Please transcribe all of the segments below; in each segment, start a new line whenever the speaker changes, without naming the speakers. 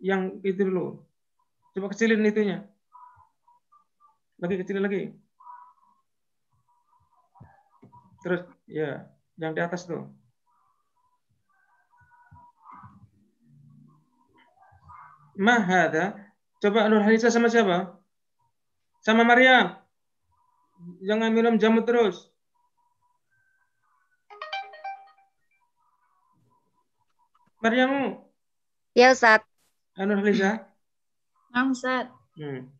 yang itu dulu. Coba kecilin itunya. Lagi kecilin lagi. Terus ya, yang di atas tuh. Mahada. Coba Nur Halisa sama siapa? Sama Maryam. Jangan minum jamu terus. Maryamu.
Ya, Ustaz.
Nur Halisa.
Nah, Ustaz.
Hmm.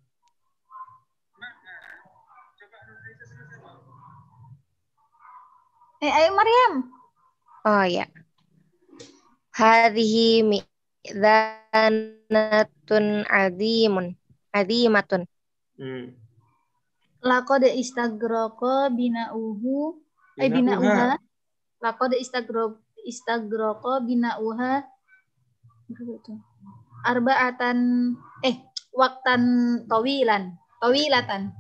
Eh, ayo Maryam.
Oh ya. Hadhihi mi'dhanatun adimun. Adimatun.
Hmm.
Laqad istagroko bina'uhu eh bina'uha. Laqad istagro istagroko bina'uha berapa itu? Arba'atan eh waktan tawilan. Tawilatan.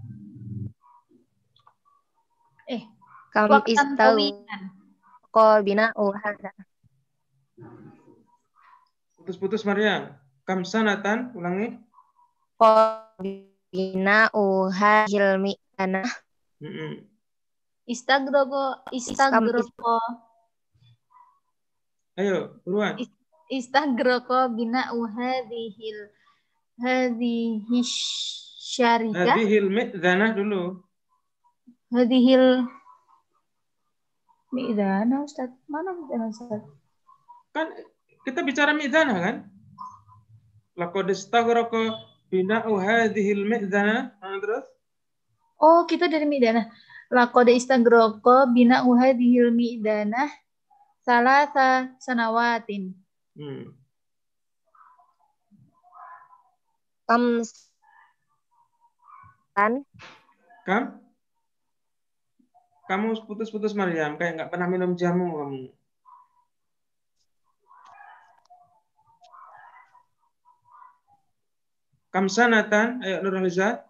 Eh,
Kam
waktan
istau
tawilan.
bina uhada.
Putus-putus Maryam. Kam sanatan, ulangi.
bina uha hilmi ana.
Hmm.
Istagroko istagroko
Ayo, buruan.
Istagroko bina'u hadhil hadhihi syarikah
Hadihil mi'dhanah dulu.
hadhil Mi'dana Ustaz. Mana Mi'dana Ustaz?
Kan kita bicara mi'dhanah kan? Laqad istaghraqa bina'u hadhil mi'dhanah. Nah, terus?
Oh, kita dari Mi'dana. Laqad istagroko bina'u hadhil Mi'dana salasa sanawatin.
Hmm.
Kam tan
Kam? Kamu putus-putus Maryam, kayak nggak pernah minum jamu kamu. Kam sanatan, ayo Nurhaliza.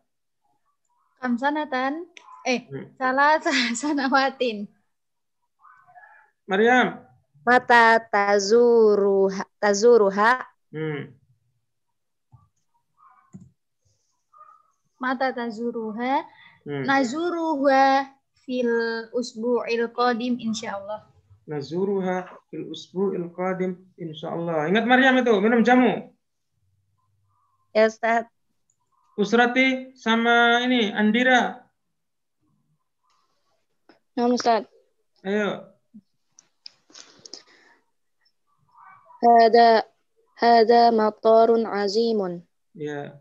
Kamsanatan eh
Hmm.
salasa sanawatin.
Maryam.
Mata tazuruha tazuruha
Hmm.
Mata tazuruha
Hmm.
nazuruha fil usbu'il qadim insyaallah.
Nazuruha fil usbu'il qadim insyaallah. Ingat Maryam itu, minum jamu.
ya Ustaz.
Usrati sama ini Andira.
Nah, Ustaz.
Ayo.
Hada hada matarun azimun.
Ya.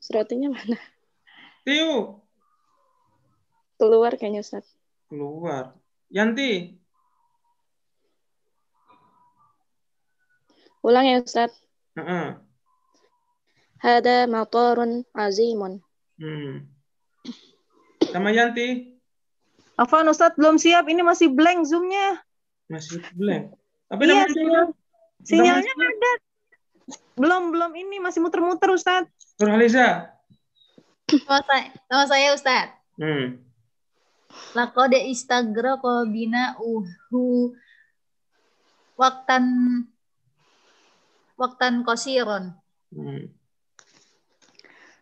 Suratinya mana?
Tiu
Keluar kayaknya Ustaz.
keluar. Yanti.
Ulang ya Ustaz.
Heeh.
Hada matarun azimun.
Hmm. Sama Yanti
Afan Ustadz belum siap, ini masih blank Zoom-nya.
masih blank. Tapi
Iya, sinyal, sinyalnya ada. Belum, belum ini, masih muter-muter Ustadz.
Nurhaliza.
Sama saya, sama saya Ustaz.
Hmm.
Laqad istagroko bina'uhu waktan waktan kosiron.
Hmm.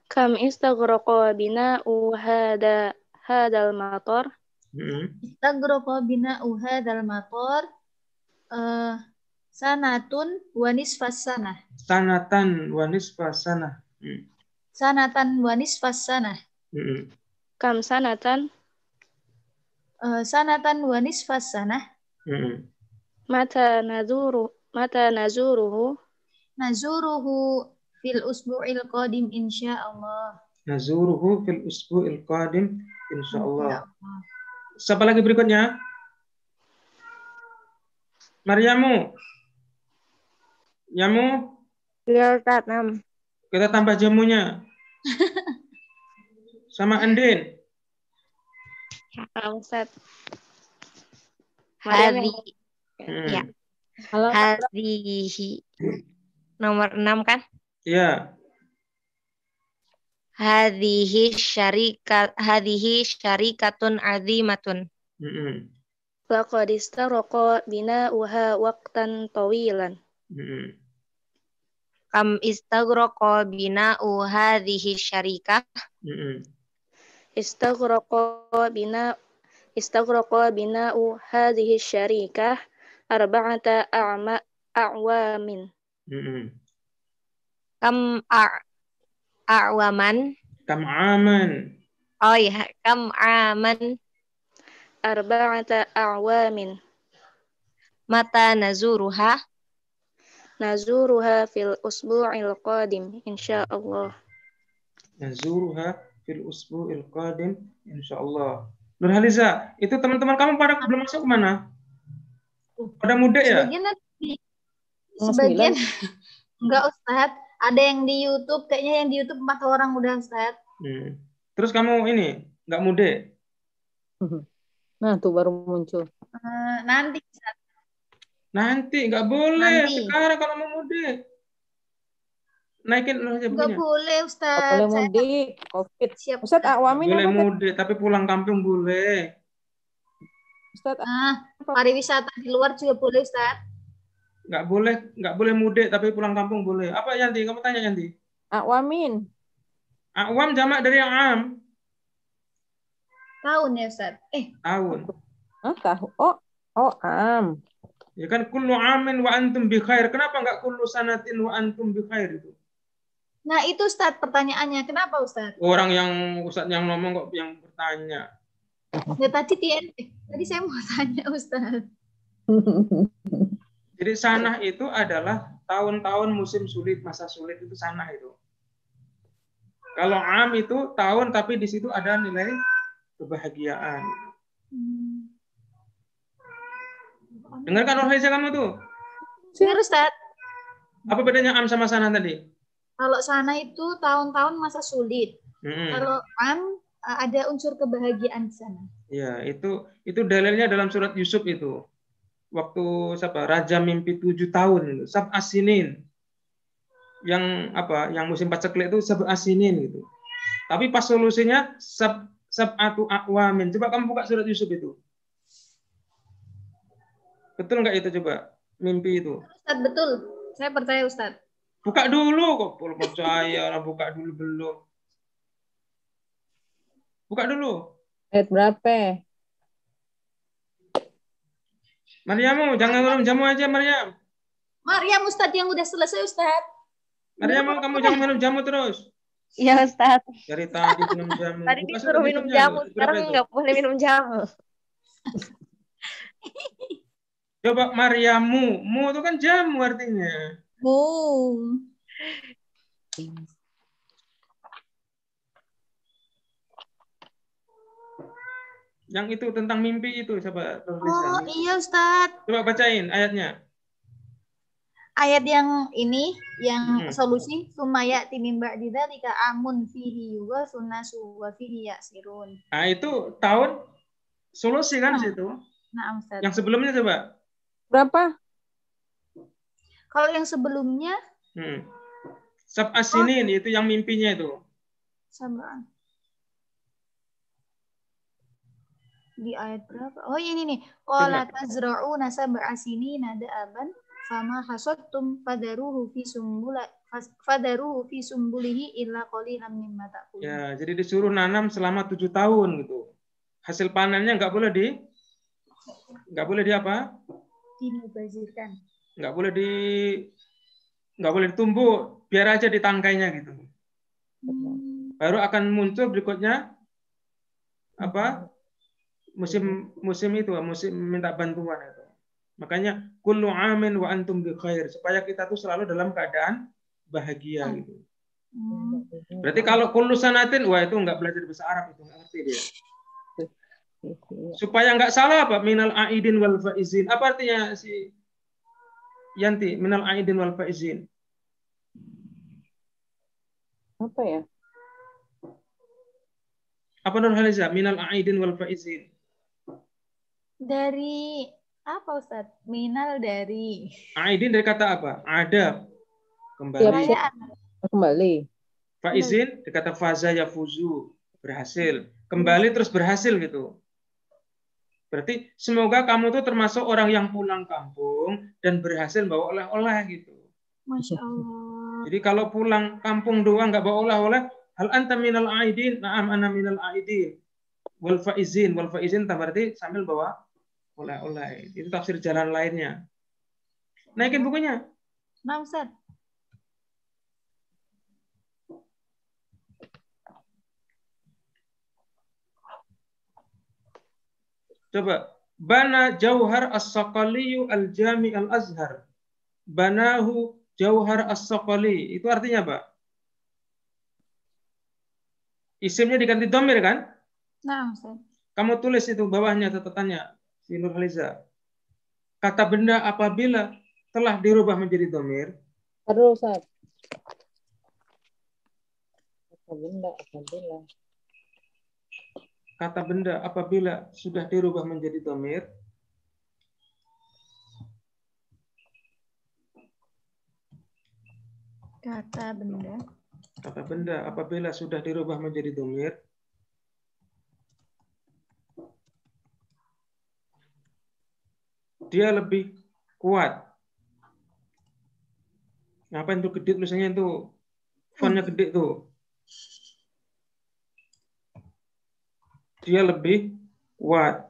Kam istaghraqa bina'u hada hadal matar.
Hmm.
Istagroko bina'u hadzal matar eh sanatun wa nisfas sanah.
Sanatan wa nisfa sanah. Hmm.
Sanatan wa nisfas sanah.
Hmm.
Kam sanatan
Eh, sanatan wa nisfas sanah.
Hmm.
mata nazuru mata nazuruhu
Nazuruhu fil usbu'il qadim insyaallah.
Nazuruhu fil usbu'il qadim insyaallah.
Insyaallah.
Siapa lagi berikutnya? Maryamu. Yamu,
Ya Ustaz, nam.
kita tambah jamunya. Sama Andin.
Ah, Ustaz. Yang-
Hmm.
Ya.
Halo.
hadihi nomor 6 kan?
Iya.
Hadihi syarikat hadihi syarikatun azimatun.
Hmm.
Laqad istaraqa bina'uha waqtan tawilan.
Kam istaghraqa bina'u hadhihi syarikah.
Mm-mm.
Istaghraqa bina istaghraqa bina'u hadhihi syarikah arba'ata a'ma a'wamin.
Kam a- a'waman.
Kam aman.
Oh ya, kam aman
Arba'ata a'wamin.
mata nazuruha.
Nazuruha fil usbu'il qadim insyaallah.
Nazuruha fil usbu'il qadim insyaallah. Nur Haliza, itu teman-teman kamu pada belum masuk ke mana? Pada mudik ya?
Sebagian Sebagian. Enggak, Ustaz. Ada yang di YouTube. Kayaknya yang di YouTube empat orang udah, Ustaz.
Hmm. Terus kamu ini nggak mudik?
Nah, tuh baru muncul.
Eh, nanti, Ustaz.
Nanti nggak boleh.
Nanti.
Sekarang kalau mau mudik. Naikin aja
Enggak
begini.
boleh, Ustaz.
boleh
Saya
mudik, COVID.
siap.
Ustaz,
Ustaz.
Akwamin
Boleh mudik, tapi pulang kampung boleh.
Ustaz,
Ah, pariwisata di luar juga boleh, Ustaz.
Nggak boleh, nggak boleh mudik, tapi pulang kampung boleh. Apa Yanti? Kamu tanya Yanti.
Akwamin.
Awam jamak dari yang am.
Tahun ya, Ustaz. Eh,
Tahun.
Ah, tahu. Oh, oh, am.
Ya kan kullu amin wa antum bi khair. Kenapa nggak kullu sanatin wa antum bi khair itu?
nah itu Ustaz pertanyaannya. Kenapa, Ustaz?
Orang yang Ustadz yang ngomong kok yang bertanya.
Ya tadi TN, eh, tadi saya mau tanya, Ustaz.
Jadi sanah itu adalah tahun-tahun musim sulit, masa sulit itu sanah itu. Kalau am itu tahun tapi di situ ada nilai kebahagiaan.
Hmm.
Dengarkan Rohaiza kamu tuh.
Benar, Ustaz.
Apa bedanya am sama sanah tadi?
Kalau sana itu tahun-tahun masa sulit.
Mm-mm.
Kalau am eh, ada unsur kebahagiaan di sana.
Ya, itu itu dalilnya dalam surat Yusuf itu. Waktu siapa? Raja mimpi tujuh tahun itu. Sab asinin. Yang apa? Yang musim paceklik itu sab asinin gitu. Tapi pas solusinya sab sab atu akwamin. Coba kamu buka surat Yusuf itu. Betul nggak itu coba? Mimpi itu.
Ustaz, betul. Saya percaya, Ustaz.
Buka dulu kok belum percaya, orang buka dulu belum. Buka dulu.
Ayat berapa?
Mariamu, jangan minum jamu aja, Mariam.
Maryam, Ustaz, yang udah selesai, Ustaz.
Mariamu, kamu jangan minum jamu terus.
Ya Ustaz.
Dari tadi minum jamu.
Tadi
Buka
disuruh minum jamu,
Berapa
sekarang
itu?
nggak boleh minum jamu.
Coba Mariamu. Mu itu kan jamu artinya.
Boom.
Yang itu tentang mimpi itu. Coba
Oh,
tulisan.
iya, Ustaz.
Coba bacain ayatnya.
Ayat yang ini, yang
Hmm.
solusi, sumaya timimba didalika amun fihi wa sunasu wa fihi yasirun.
Nah, itu tahun solusi kan di situ.
Nah, Ustaz.
Yang sebelumnya coba.
Berapa?
Kalau yang sebelumnya,
Hmm. Sab asinin itu yang mimpinya itu.
sama di ayat berapa? Oh ini nih. Qala tazra'una sab'a sinina da'aban fama hasattum fadaruhu fi sumbula fadaruhu fi sumbulihi illa qalilan mimma ta'kulun.
Ya, jadi disuruh nanam selama tujuh tahun gitu. Hasil panennya nggak boleh di nggak boleh di apa?
Dimubazirkan.
Nggak boleh di nggak boleh ditumbuh, biar aja di tangkainya gitu.
Hmm.
Baru akan muncul berikutnya apa? Musim musim itu, musim minta bantuan itu. Makanya kullu amin wa antum bi khair supaya kita tuh selalu dalam keadaan bahagia gitu.
Hmm.
Berarti kalau kullu sanatin, wah itu nggak belajar bahasa Arab itu nggak ngerti dia. Supaya nggak salah apa minal aidin wal faizin. Apa artinya si Yanti minal aidin wal faizin?
Apa ya?
Apa Nur Haliza? Minal aidin wal faizin.
Dari apa Ustaz? Minal dari
Aidin dari kata apa? Adab. Kembali.
Kembali.
Faizin dari kata faza yafuzu. Berhasil. Kembali terus berhasil gitu. Berarti semoga kamu tuh termasuk orang yang pulang kampung dan berhasil bawa oleh-oleh gitu.
Masya Allah.
Jadi kalau pulang kampung doang nggak bawa oleh-oleh, hal anta minal aidin, na'am ana minal aidin. Wal faizin, wal faizin tak berarti sambil bawa oleh-oleh. Itu tafsir jalan lainnya. Naikin bukunya.
Nah, Ustaz.
Coba. Bana Jauhar As-Saqaliyu Al-Jami Al-Azhar. Banahu Jauhar As-Saqali. Itu artinya apa? Isimnya diganti domir kan?
Nah, Ustaz.
Kamu tulis itu bawahnya catatannya. Si Nurhaliza. Kata benda apabila telah dirubah menjadi domir.
Terus, Ustaz. Kata benda apabila
Kata benda apabila sudah dirubah menjadi domir.
Kata benda.
Kata benda apabila sudah dirubah menjadi domir. Dia lebih kuat. Ngapain tuh gede tulisannya itu? Fontnya gede tuh. Dia lebih kuat.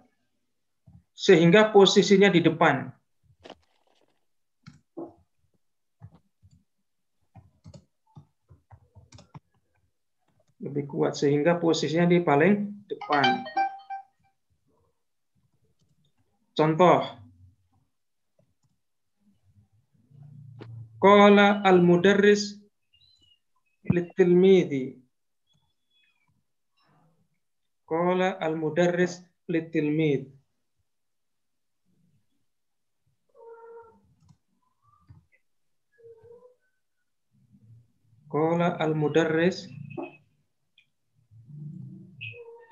Sehingga posisinya di depan. lebih kuat sehingga posisinya di paling depan. Contoh. Qala al-mudarris litilmidi. Qala al-mudarris litilmid. Qala al-mudarris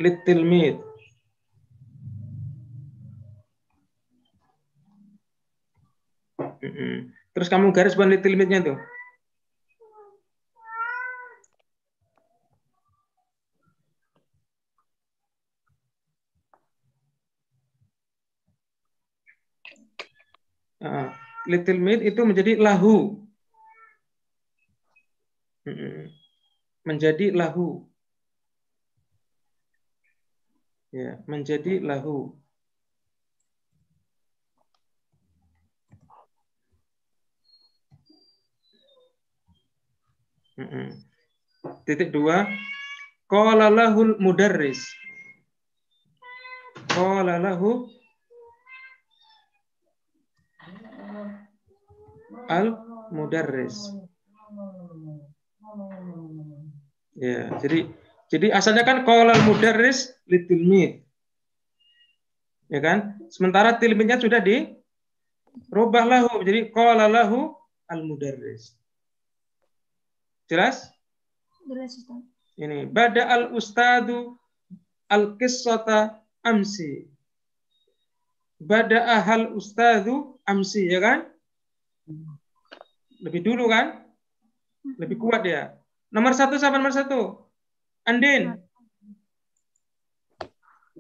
litilmid. Terus kamu garis buat litilmidnya tuh. Nah, little meat itu menjadi lahu. Menjadi lahu. Ya, menjadi lahu. Titik dua. Qala lahul mudarris. Al mudarris. Ya, jadi jadi asalnya kan qala al mudarris. Ya kan? Sementara tilmidnya sudah di rubah lahu jadi qala lahu al mudarris. Jelas?
Jelas, Ustaz.
Ini bada al ustadu al qissata amsi. Bada ahal ustadu amsi ya kan? Lebih dulu kan? Lebih kuat dia. Nomor satu siapa nomor satu? Andin.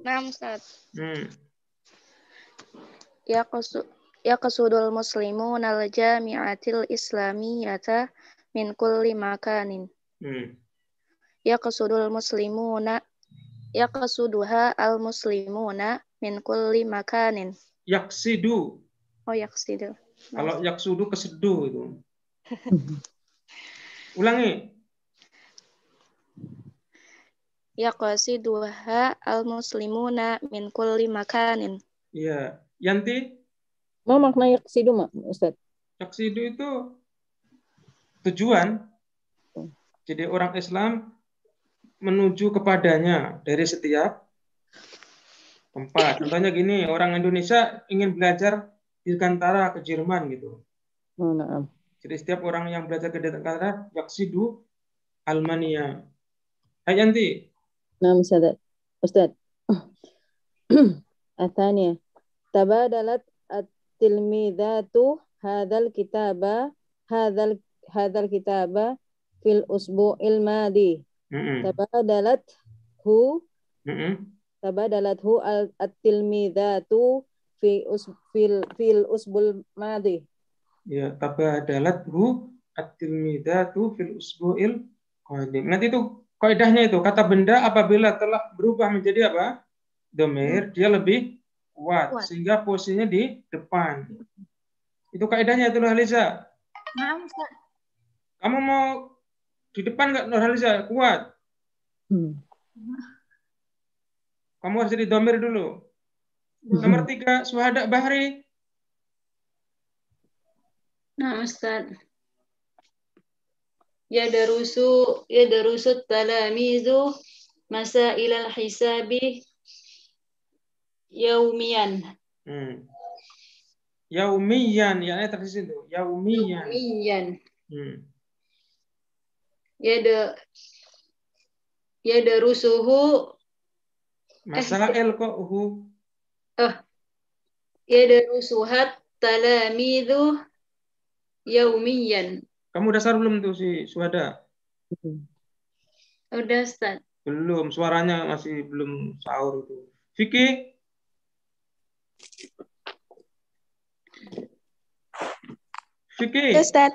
Nah, Ustaz.
Hmm.
Ya qasu ya qasudul muslimun al jami'atil islamiyata min kulli makanin.
Hmm.
Ya qasudul muslimuna ya qasuduha al muslimuna min kulli makanin.
Yaksidu.
Oh, yaksidu.
Kalau yaksudu kesedu itu. Ulangi.
Ya qasiduha al muslimuna min kulli makanin.
Iya. Yanti,
Mau makna yaksidu, Mak, Ustaz?
yaksidu itu tujuan. Jadi orang Islam menuju kepadanya dari setiap tempat. Contohnya gini, orang Indonesia ingin belajar di Kantara ke Jerman gitu.
Oh, nah.
Jadi setiap orang yang belajar ke Kantara, yaksidu Almania. Hai Yanti.
Nah, Ustaz. Ustaz. Atania. Tabadalat at-tilmidatu hadal kitaba hadal hadal kitaba fil usbu ilmadi, Mm
-mm.
Tabadalat hu
mm
tabadalat hu al atilmi datu fi us, fil fil usbul madi.
Ya, tabadalat hu atilmi datu fil usbu'il qadim. Nanti itu kaidahnya itu kata benda apabila telah berubah menjadi apa? Domir, hmm. dia lebih kuat,
kuat.
sehingga posisinya di depan. Itu kaidahnya itu Liza.
Maaf, Ustaz.
Kamu mau di depan nggak Nurhaliza? Kuat.
Hmm.
Kamu harus jadi domir dulu. Nomor tiga, suhada bahri.
Nah, Ustaz. Ya darusu ya darusu talamizu masail al-hisabi yaumiyan.
Hmm. Yaumiyan, ya tadi situ. Yaumiyan.
Yaumiyan.
Hmm.
Ya da ya darusuhu
Masail kok uhu.
ya darusuhat talamizu yaumiyan.
Kamu dasar belum tuh si suhada?
Udah, Ustaz.
Belum, suaranya masih belum sahur itu. Vicky, Vicky.
Ustaz.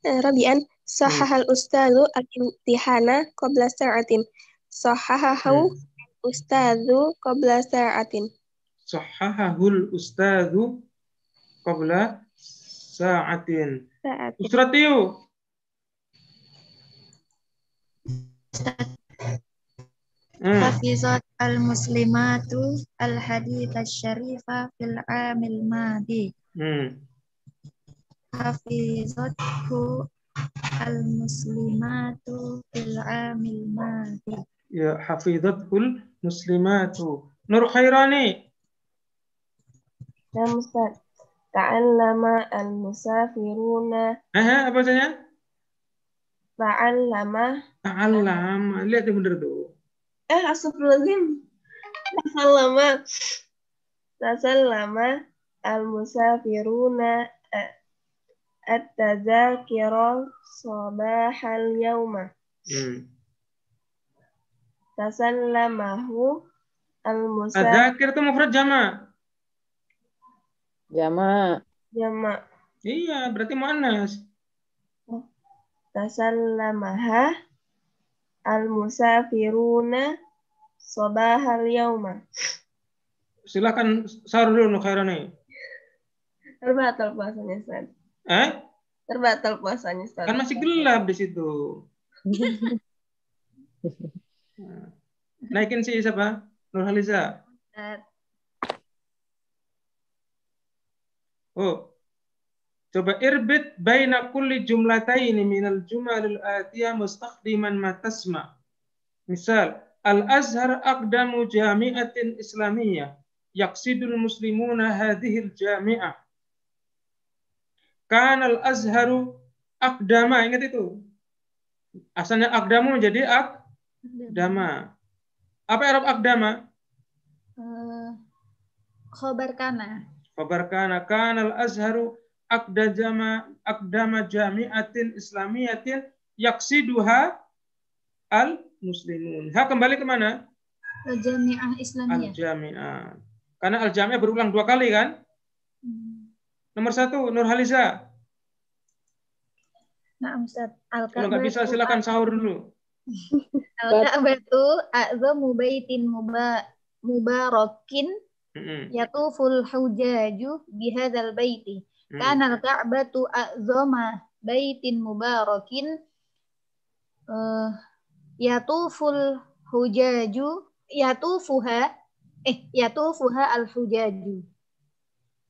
Eh, Rabi'an, sahahal ustazu al-imtihana qabla sa'atin. Sahahahu ustazu qabla sa'atin.
Sahahahul ustadzu qabla sa'atin.
Sa'at.
Usratiu. Hmm.
Hafizat al-muslimatu al-hadith al-syarifah fil amil madi.
Hmm.
Hafizathu al-muslimatu fil amil madi.
Ya hafizatul muslimatu. Nur Khairani.
Ya Ustaz. Ta'allama al-musafiruna.
Aha, apa bacanya?
Ta'allama.
Ta'allam. Lihat yang benar tuh.
Eh, astagfirullahaladzim. Tasallama. Tasallama al-musafiruna at-tazakira sabahal yawma.
Hmm.
Tasallamahu al-musafir
Adzakir itu mufrad jama.
Jama.
jama.
Iya, berarti muannas.
Tasallamaha al-musafiruna sabahal yawma.
Silakan sahur dulu Khairani.
Terbatal puasanya, Ustaz.
Eh?
Terbatal puasanya, Ustaz.
Kan masih gelap di situ. Naikin si siapa? Nurhaliza. Oh. Coba irbit baina kulli jumlataini minal jumalil atiyah mustakhdiman ma tasma. Misal, Al-Azhar aqdamu jami'atin islamiyah. Yaqsidul muslimuna hadhil jami'ah. Kana al-Azharu aqdama. Ingat itu. Asalnya aqdamu menjadi aqdama. Apa Arab aqdama?
Eh, khobar kana.
Khabar kana kana al-Azharu aqda jama aqdama jami'atin islamiyatin yaqsiduha al-muslimun. Ha kembali ke mana?
Jami'ah Islamiyah.
Al-jami'ah. Karena al-jami'ah berulang dua kali kan? Nomor satu, Nurhaliza.
Nah, Ustaz.
Kalau nggak bisa silakan sahur dulu.
Al-Ka'batu a'zamu baitin muba mubarakin yatuful hujaju bihadzal baiti.
Mm.
Kana al-Ka'batu a'zama baitin mubarakin eh yatuful hujaju yatufuha eh yatufuha al-hujaju.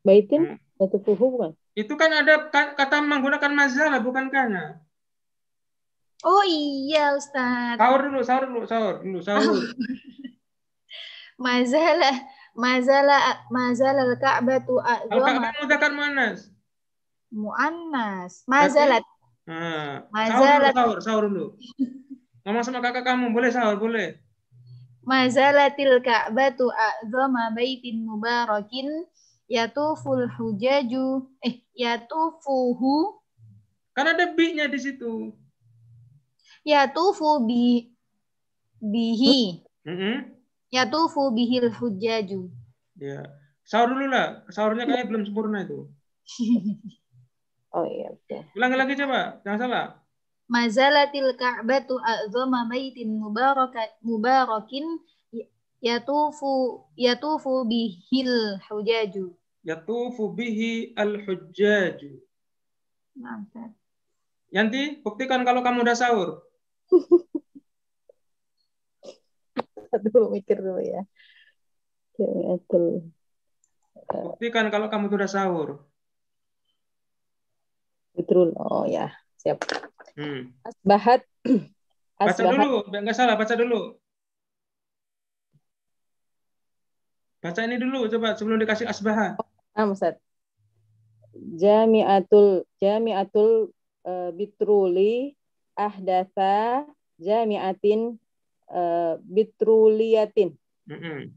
Baitin Batu fuhu bukan?
Itu kan ada ka- kata menggunakan mazalah bukan kana.
Oh iya Ustaz.
Sahur dulu, sahur dulu, sahur dulu, sahur.
Mazala mazala mazala al-Ka'batu
Al-Ka'bah
a'zama
mudzakkar muannas.
muannas. Mazalat
Nah, sahur dulu,
Mazalat.
sahur, sahur dulu. Ngomong sama kakak kamu, boleh sahur, boleh.
Mazalatil Ka'batu a'zama baitin mubarakin yatuful hujaju eh yatufuhu
Kan ada bi-nya di situ.
yatufu bi bihi.
Mm-mm.
Yatufu bihil hujjaju.
Ya. Sahur dulu lah. Sahurnya kayaknya belum sempurna itu.
Oh iya, oke.
Ulangi lagi coba. Jangan salah.
Mazalatil ka'batu a'zama baitin mubaraka, mubarakin yatufu yatufu bihil hujjaju.
Yatufu bihi al-hujjaju. Yanti, buktikan kalau kamu udah sahur.
Aduh, mikir dulu ya.
Buktikan kalau kamu udah sahur.
Betul. Oh ya, siap.
Hmm.
Asbahat.
Baca
Asbahat.
dulu, nggak salah, baca dulu. Baca ini dulu, coba sebelum dikasih asbahan.
Ah, Ustaz. Jamiatul Jamiatul eh, Bitruli ahdatha jamiatin eh, bitruliyatin
Mm-mm.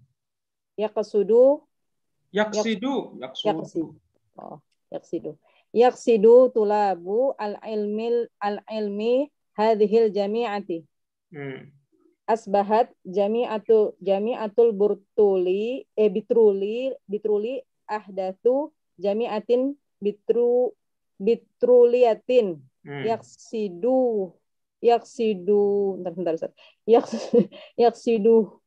yaqsudu
Yaksidu, yaksudu.
yaqsid oh yaqsidu yaqsidu tulabu al ilmil al ilmi hadhil jami'ati
Hmm.
asbahat jami'atu jami'atul burtuli eh bitruli bitruli ahdathu jami'atin bitru bitruliyatin
Hmm.
yaksidu yaksidu bentar bentar Ustaz. Yaks, yaksidu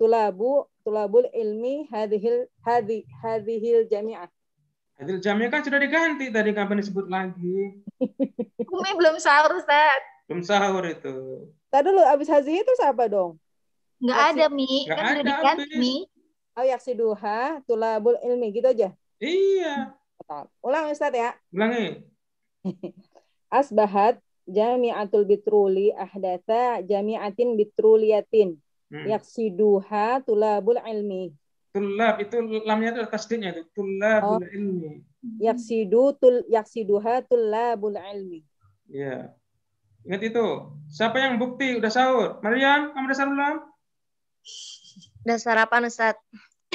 tulabu tulabul ilmi hadhil hadhi hadhil jami'ah
Adil jamnya kan sudah diganti tadi kapan disebut lagi.
Umi belum sahur, Ustaz.
Belum sahur itu.
Tadi dulu abis hazi itu siapa dong?
Nggak
Yaksi-
ada, Mi.
Nggak
Kan sudah
ada,
diganti,
habis.
Mi.
Oh yaksiduha tulabul ilmi gitu aja.
Iya.
Ulang Ustaz ya.
Ulangi.
Asbahat jami'atul bitruli ahdatha jami'atin bitruliyatin
Hmm.
yaksiduha tulabul ilmi
Tulab itu lamnya itu tasdidnya itu. Tulabul ilmi.
yaksidu tul yaksiduha tulabul ilmi
Iya. Ingat itu. Siapa yang bukti udah sahur? Maryam, kamu udah sahur belum?
Udah sarapan Ustaz.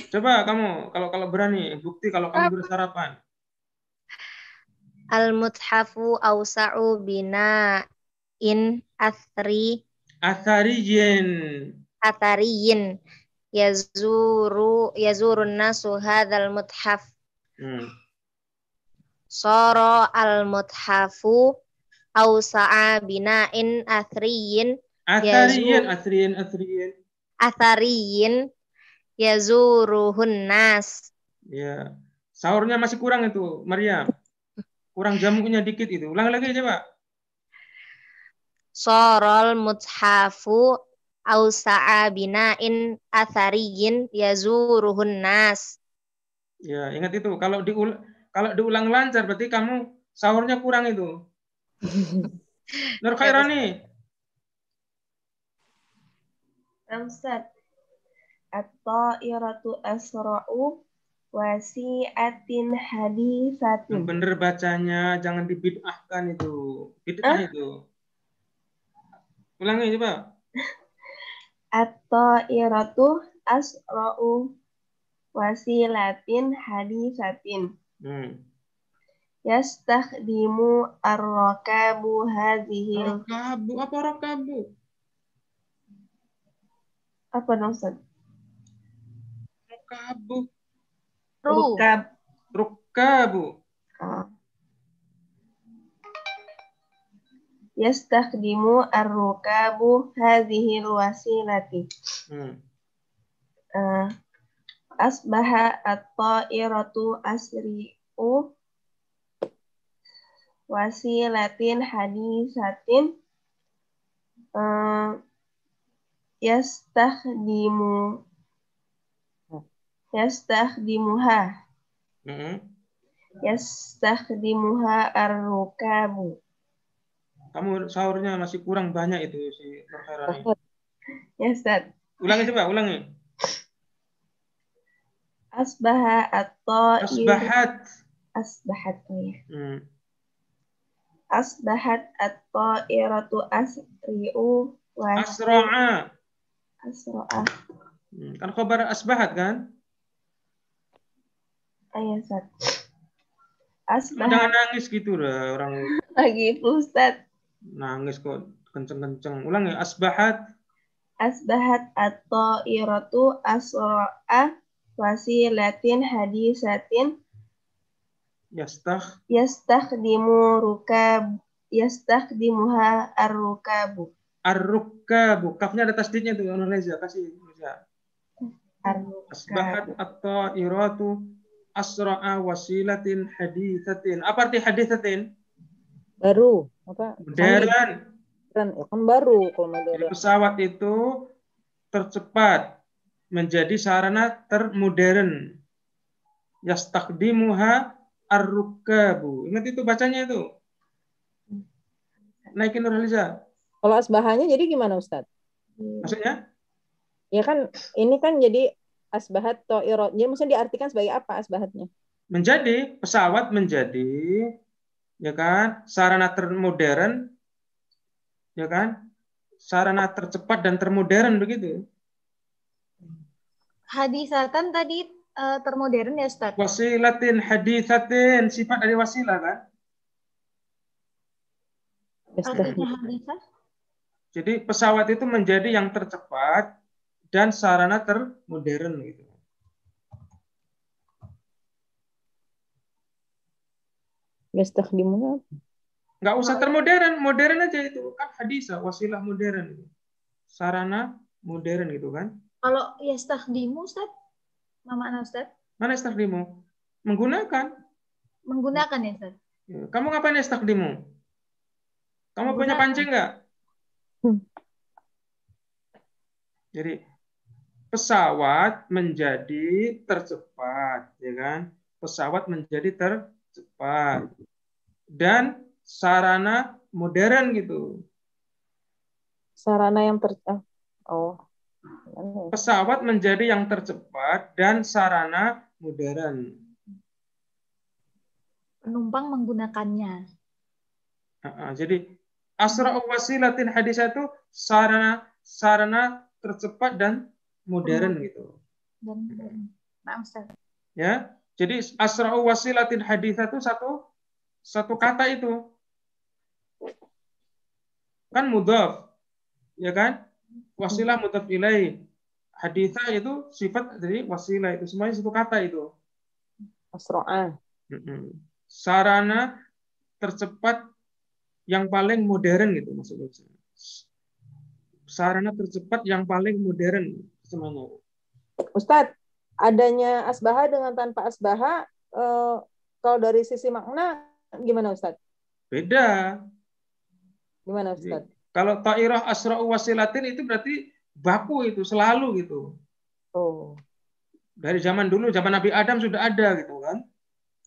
Coba kamu kalau kalau berani bukti kalau kamu udah sarapan.
Al-muthafu awsa'u bina in athri
Athariyin.
athariyin yazuru yazurun nasu hadzal muthaf
Hmm.
sara al muthafu awsa'a bina'in athriyin
Athariyin,
Yazur.
athariyin, athariyin.
yazuruhun nas
Ya. Sahurnya masih kurang itu, Maryam. Kurang jamunya dikit itu. Ulang lagi coba.
Sorol muthafu awsa'a bina'in athariyin yazuruhun nas.
Ya, ingat itu. Kalau diul kalau diulang lancar berarti kamu sahurnya kurang itu. Nur Khairani.
Amsat. At-ta'iratu asra'u wasi'atin hadisatin.
bener bacanya, jangan dibid'ahkan itu. Bid'ah itu. Ulangi coba.
At-ta'iratu asra'u wasilatin hadisatin.
Hmm.
Yastakhdimu ar-rakabu hadhihi.
Rakabu, apa rakabu?
Apa dong, Ustaz?
Rakabu,
Ru.
Rukab.
rukabu.
Ah. Yastakhdimu ar-rukabu hadhihi wasilati.
Hmm.
Ah, asbaha at-ta'iratu asri'u wasilatin hadisatin Yastakhdimu yastakhdimuha
Hmm.
yastakhdimuha ar-rukabu
Kamu sahurnya masih kurang banyak itu si Nur Khairani.
ya Ustaz
Ulangi coba, ulangi.
asbaha at-ta'ir
Asbahat.
asbahat ya
Hmm.
asbahat at-ta'iratu asri'u wa
Asra'a.
Asra'a
Hmm. Kan khabar asbahat kan?
ayo Ustaz asbahat
Jangan nangis gitu lah orang
lagi Ustaz
nangis kok kenceng-kenceng. Ulangi asbahat.
asbahat at-ta'iratu asra'a wasilatin hadisatin
Yastah
yastakhdimu rukab yastakhdimuha ar-rukabu
ar-rukkabu. Kafnya ada tasdidnya tuh Nur Reza kasih Reza. Asbahat
ar-rukabu
at-ta'iratu asra'a wasilatin hadithatin. Apa arti hadithatin?
Baru apa?
Modern.
Modern. Ya kan baru kalau
Jadi
modern.
pesawat itu tercepat menjadi sarana termodern. Yastakdimuha ar-rukabu. Ingat itu bacanya itu. Naikin Nur Haliza.
Kalau asbahannya jadi gimana Ustadz?
Maksudnya?
Ya kan ini kan jadi asbahat to'irot. Jadi maksudnya diartikan sebagai apa asbahatnya?
menjadi pesawat menjadi ya kan sarana termodern ya kan sarana tercepat dan termodern begitu
Hadisatan tadi eh, termodern ya Ustaz?
wasilatin hadithatin sifat dari wasilah kan
Artinya hadisah?
Jadi pesawat itu menjadi yang tercepat dan sarana termodern gitu
Yastakhdimuha.
nggak usah termodern modern aja itu kan hadisah wasilah modern sarana modern gitu kan
Kalau yastakhdimu Ustaz? Apa makna Ustaz?
mana istakdimu menggunakan
Menggunakan ya Ustaz?
Kamu ngapain istakdimu? Kamu punya pancing nggak?
Hmm.
Jadi pesawat menjadi tercepat, ya kan? Pesawat menjadi tercepat dan sarana modern gitu.
Sarana yang ter ah, oh.
Pesawat menjadi yang tercepat dan sarana modern.
Penumpang menggunakannya.
Jadi asra'u wasilatin hadis itu sarana sarana tercepat dan modern gitu.
Dan, dan nah Ustaz.
Ya. Jadi asra'u wasilatin hadis itu satu satu kata itu. Kan mudhaf. Ya kan? Wasilah mudhaf ilaih. Haditha itu sifat dari wasilah itu semuanya satu kata itu.
Asro'a.
Mm-mm. Sarana tercepat yang paling modern gitu maksudnya. Sarana tercepat yang paling modern semuanya.
Ustadz, adanya asbaha dengan tanpa asbaha, eh, kalau dari sisi makna gimana Ustadz?
Beda.
Gimana Ustadz?
Kalau ta'irah asra'u wasilatin itu berarti baku itu selalu gitu.
Oh,
Dari zaman dulu zaman Nabi Adam sudah ada gitu kan.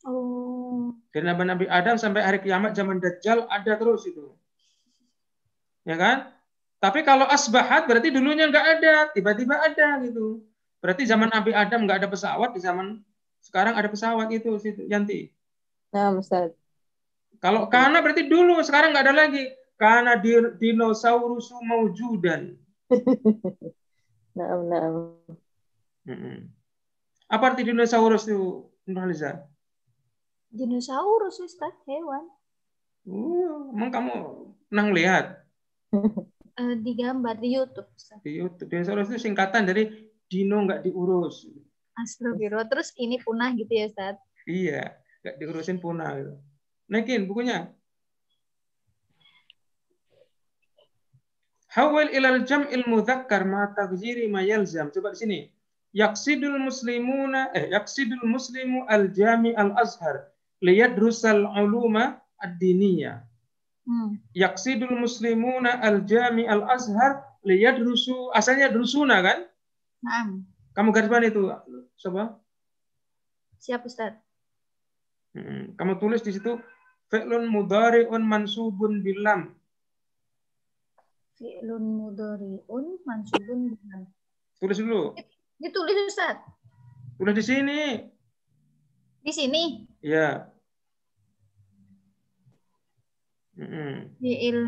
Oh,
Dari Nabi Nabi Adam sampai hari kiamat zaman Dajjal ada terus itu. Ya kan? Tapi kalau asbahat berarti dulunya nggak ada, tiba-tiba ada gitu. Berarti zaman Nabi Adam nggak ada pesawat, di zaman sekarang ada pesawat itu situ Yanti.
nah Ustadz.
Kalau kana berarti dulu, sekarang nggak ada lagi. Kana di- dinosaurus maujudan.
Nah, nah.
Mm-mm. Apa arti dinosaurus itu, Nurhaliza?
dinosaurus Ustaz, hewan.
Uh, emang kamu pernah lihat
Eh, digambar di YouTube Ustaz.
di YouTube? Dinosaurus itu singkatan dari dino nggak diurus.
Astagfirullah. Terus ini punah gitu ya Ustaz.
Iya, nggak diurusin punah. Gitu. Naikin bukunya. Hawal ilal jam'il mudzakkar ma taghjiri ma yalzam. Coba di sini. Yaqsidul muslimuna eh yaqsidul muslimu al jami al azhar liyadrusal uluma ad-diniyah.
Hmm.
Yaqsidul muslimuna al jami al azhar liyadrusu asalnya drusuna kan?
Naam.
Kamu garis mana itu? Coba.
Siap Ustaz.
Hmm, Kamu tulis di situ fi'lun mudhari'un mansubun bilam.
Fi'lun mudhari'un mansubun dengan.
Tulis dulu.
Ditulis Ustaz.
Tulis di sini.
Di sini.
Ya. Hmm.
Fi'il.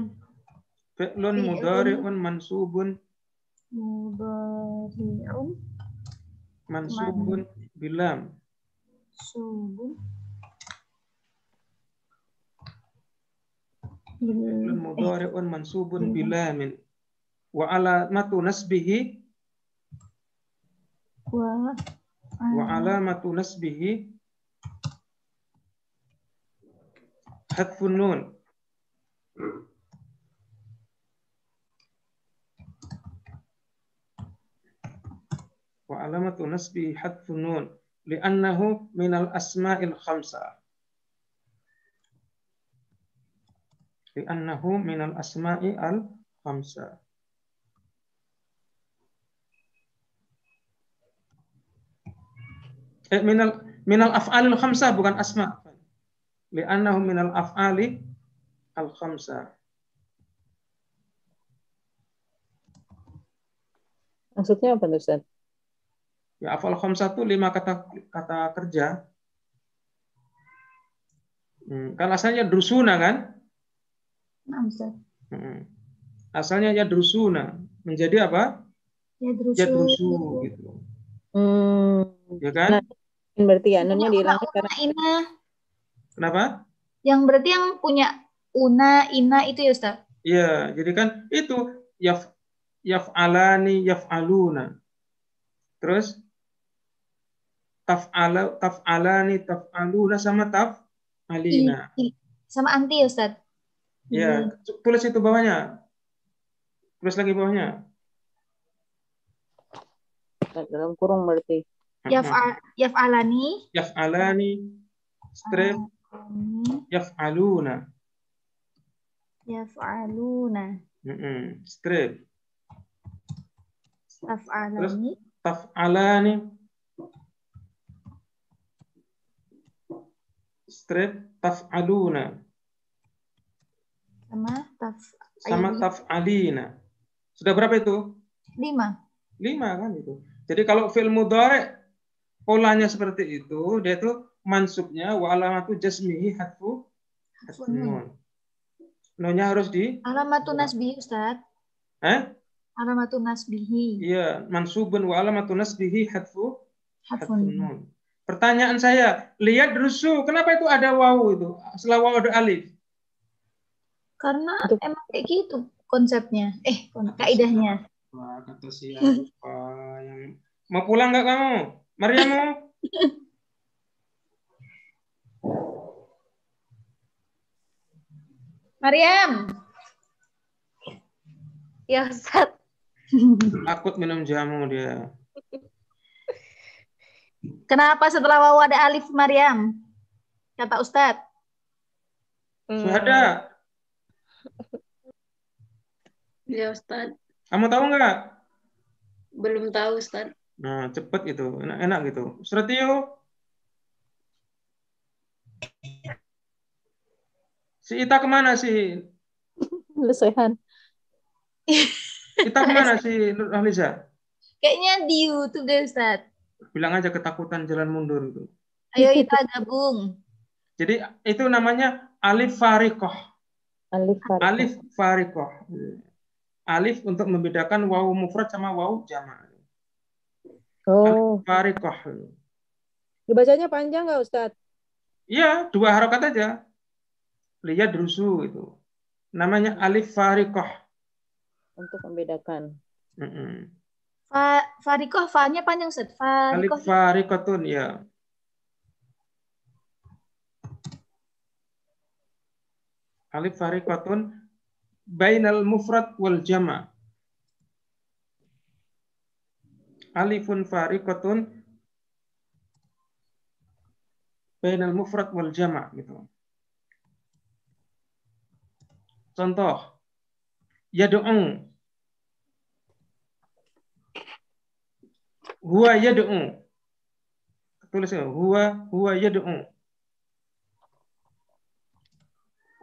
Fi'lun mudhari'un mansubun.
Mudhari'un.
Mansubun bilam.
subun.
Fi'lun mudhari'un mansubun bilamin. wa alamatu nasbihi.
Wa
wa alamatu nasbihi. Hadfun nun wa alamatu nasbihi hadfun nun li'annahu minal asma'il khamsa. Li'annahu minal asma'i al khamsa. Eh, minal af'alil bukan asma. Li'annahu minal af'ali al khamsa
Maksudnya apa, Ustaz?
ya af'al khamsa itu lima kata kata kerja. Hmm, kan asalnya drusuna kan?
Nah, Ustaz.
Hmm. asalnya ya drusuna menjadi apa?
Ya
ya
drusu.
drusu gitu.
Hmm,
ya kan?
Berarti ya nunnya dihilangkan karena
kenapa?
Yang berarti yang punya una, ina itu ya Ustaz?
Iya, jadi kan itu yaf yaf'alani yaf'aluna. Terus taf'ala taf'alani taf'aluna sama taf'alina.
I- i- sama anti ya Ustaz?
Ya, tulis itu bawahnya. Tulis lagi bawahnya.
dalam kurung berarti.
Yaf'a- Yaf'alani.
Yaf'alani strip
Alani,
yaf'aluna.
Yaf'aluna.
Mm-mm, Strip
Taf'alani.
taf'alani strip taf'aluna
Sama taf.
sama taf'alina. Sudah berapa itu?
Lima.
Lima kan itu. Jadi kalau fi'il mudhari polanya seperti itu, dia itu mansubnya wa alamatu jasmihi hadfu hadfun Nunnya harus di
Alamatun nasbihi Ustaz.
eh?
Alamatun nasbihi.
Iya, mansubun wa alamatu nasbihi hadfu hadfun nun. Pertanyaan saya, lihat rusu, kenapa itu ada wawu itu? Setelah wawu ada alif.
Karena
Untuk-
emang kayak gitu konsepnya. Eh, kaidahnya.
Wah, kata siapa yang mau pulang nggak kamu? Mariamu?
Mariam.
Ya Ustaz.
Takut minum jamu dia.
Kenapa setelah wawu ada alif Mariam? Kata Ustaz.
Hmm.
Suhada,
Ya Ustaz.
kamu tahu nggak?
Belum tahu Ustaz.
Nah, cepet itu, enak-enak gitu. Suratio. Si Ita ke mana sih?
Lesehan.
Ita ke mana sih, Nur Ahliza?
Kayaknya di YouTube deh Ustaz.
Bilang aja ketakutan jalan mundur itu.
Ayo kita gabung.
Jadi itu namanya alif farikoh.
Alif farid.
Alif farikoh. Alif untuk membedakan wawu mufrad sama wawu jama'.
Oh,
Farikoh.
dibacanya panjang nggak Ustadz?
Iya, dua harokat aja. Lihat rusu itu. Namanya alif farikoh.
Untuk membedakan.
Mm-mm.
Fa Farikoh, fa-nya panjang Ustaz.
Alif
Farikoh.
farikotun, ya. Alif farikotun bainal mufrad wal jama. Alifun farikotun bainal mufrad wal jama gitu. Contoh. Yad'u huwa yad'u tulis ya, huwa huwa yad'u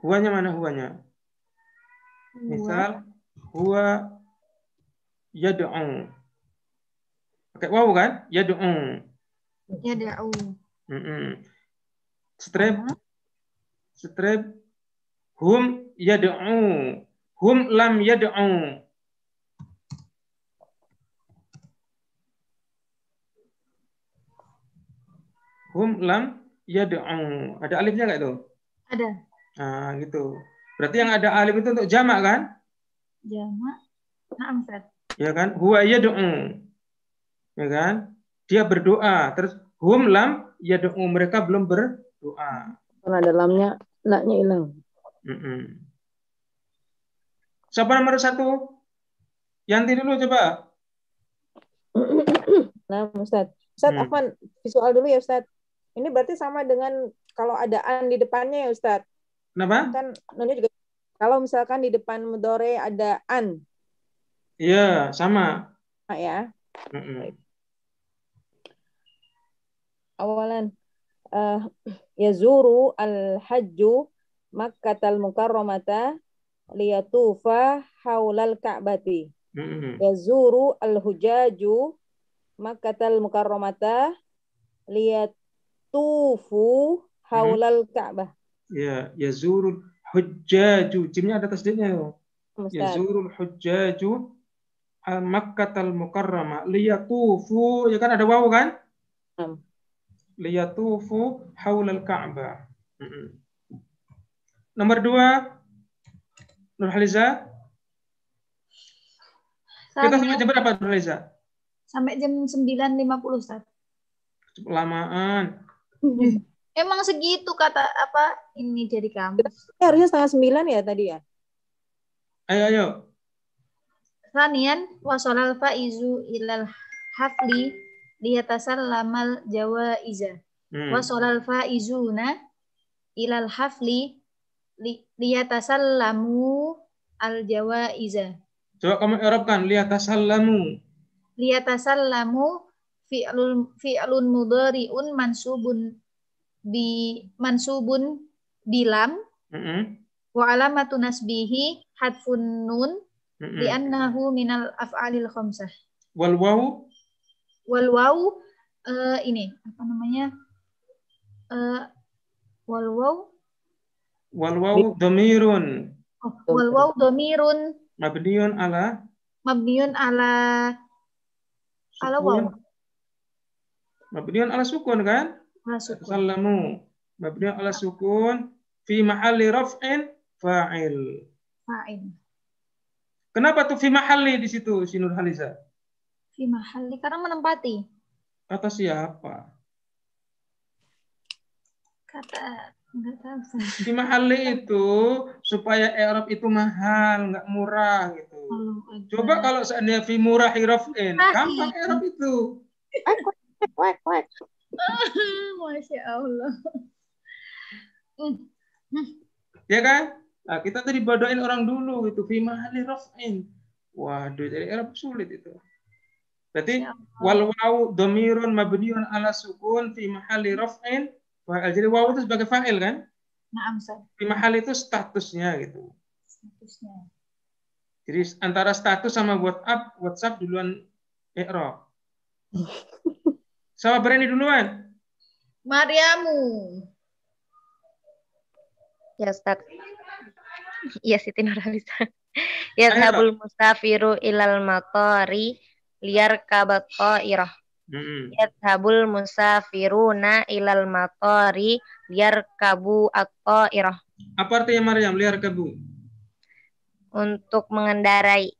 huwanya mana huwanya misal huwa yad'u pakai wawu kan? Yad'u
Ya da'u.
Mm-mm. strip strip hum yad'u hum lam yad'u hum lam yad'u ada alifnya nggak tuh
Ada.
nah gitu berarti yang ada alif itu untuk jamak kan
Jamak. Nah, Ustaz.
Ya kan? Huwa yad'u. Ya kan? Dia berdoa. Terus hum lam yad'u. Mereka belum berdoa.
Karena dalamnya naknya hilang.
Mm-mm. Siapa nomor satu? Yanti dulu coba.
Nah, Ustaz. Ustaz,
Hmm.
Afwan, visual dulu ya, Ustaz. Ini berarti sama dengan kalau ada an di depannya ya, Ustaz.
Kenapa?
Kan Nuni juga kalau misalkan di depan mudore ada an,
Iya, sama.
ya.
Mm-mm.
Awalan eh yazuru al-hajju Makkatal Mukarramata liyatufa haulal Ka'bati.
Mm-mm.
Yazuru al-hujaju Makkatal Mukarramata liyatufu haulal Ka'bah.
Ya, yazurul hujjaju. Jimnya ada tasdidnya. Yazurul hujjaju al Makkatal Mukarramah liyatufu. Ya kan ada wawu kan? Liyatufu haulal Ka'bah. Mm-mm. Nomor dua, Nur Haliza. Kita sampai
Sampai,
jam berapa, Nur Haliza?
sampai jam 9.50 Ustaz.
Lamaan.
Emang segitu kata apa ini dari.
Ini harusnya setengah sembilan ya tadi ya?
Ayo, ayo.
Ranian wasolal faizu ilal hafli liyatasallamal jawaiza.
Hmm.
Wasolal faizuna ilal hafli li- liyatasallamu al jawaiza.
Coba kamu Eropkan. Lihat tasallamu.
Liyatasallamu fi'lun fi'lun mudhari'un mansubun bi mansubun bilam
Mm-mm.
wa alamatu nasbihi hadfun nun
Mm-mm.
li'annahu minal af'alil khamsah.
Wal wawu
Wal waw eh, ini apa namanya? Eh, wal waw
wal wawu dhamirun
wal waw dhamirun
mabniun ala
mabniun ala ala waw
sukun. Mabniun ala sukun kan?
ala sukun.
Tasallamu. Mabniun ala sukun fi mahalli raf'in fa'il.
Fa'il.
Kenapa tuh fi mahalli di situ si Nur Haliza?
Fi mahalli karena menempati
Kata siapa?
kata enggak tahu Ustaz.
Fi mahalli itu supaya Arab itu mahal, nggak murah gitu.
Akbar.
Coba kalau seandainya fi murah raf'in,
Ah,
gampang
iya.
Arab itu.
Masya Allah.
Ya kan? Nah, kita tadi bodohin orang dulu gitu fi mahalli raf'in. Waduh, jadi Arab sulit itu. Berarti
Ya
wal wawu dhamirun mabniun ala sukun fi mahalli raf'in fa'il. Jadi wawu itu sebagai fa'il kan?
Naam Ustaz.
Fi mahal itu statusnya gitu.
Statusnya.
Jadi antara status sama WhatsApp, WhatsApp duluan i'rab. Sama berani duluan.
Mariamu.
Ya Ustaz. Iya Siti Nurhaliza. Yadhabul musafiru ilal matari liar kabat ta'irah. Yadhabul musafiruna ilal matari liar kabu at-ta'irah.
Apa artinya Maryam? Liar kebu.
Untuk mengendarai.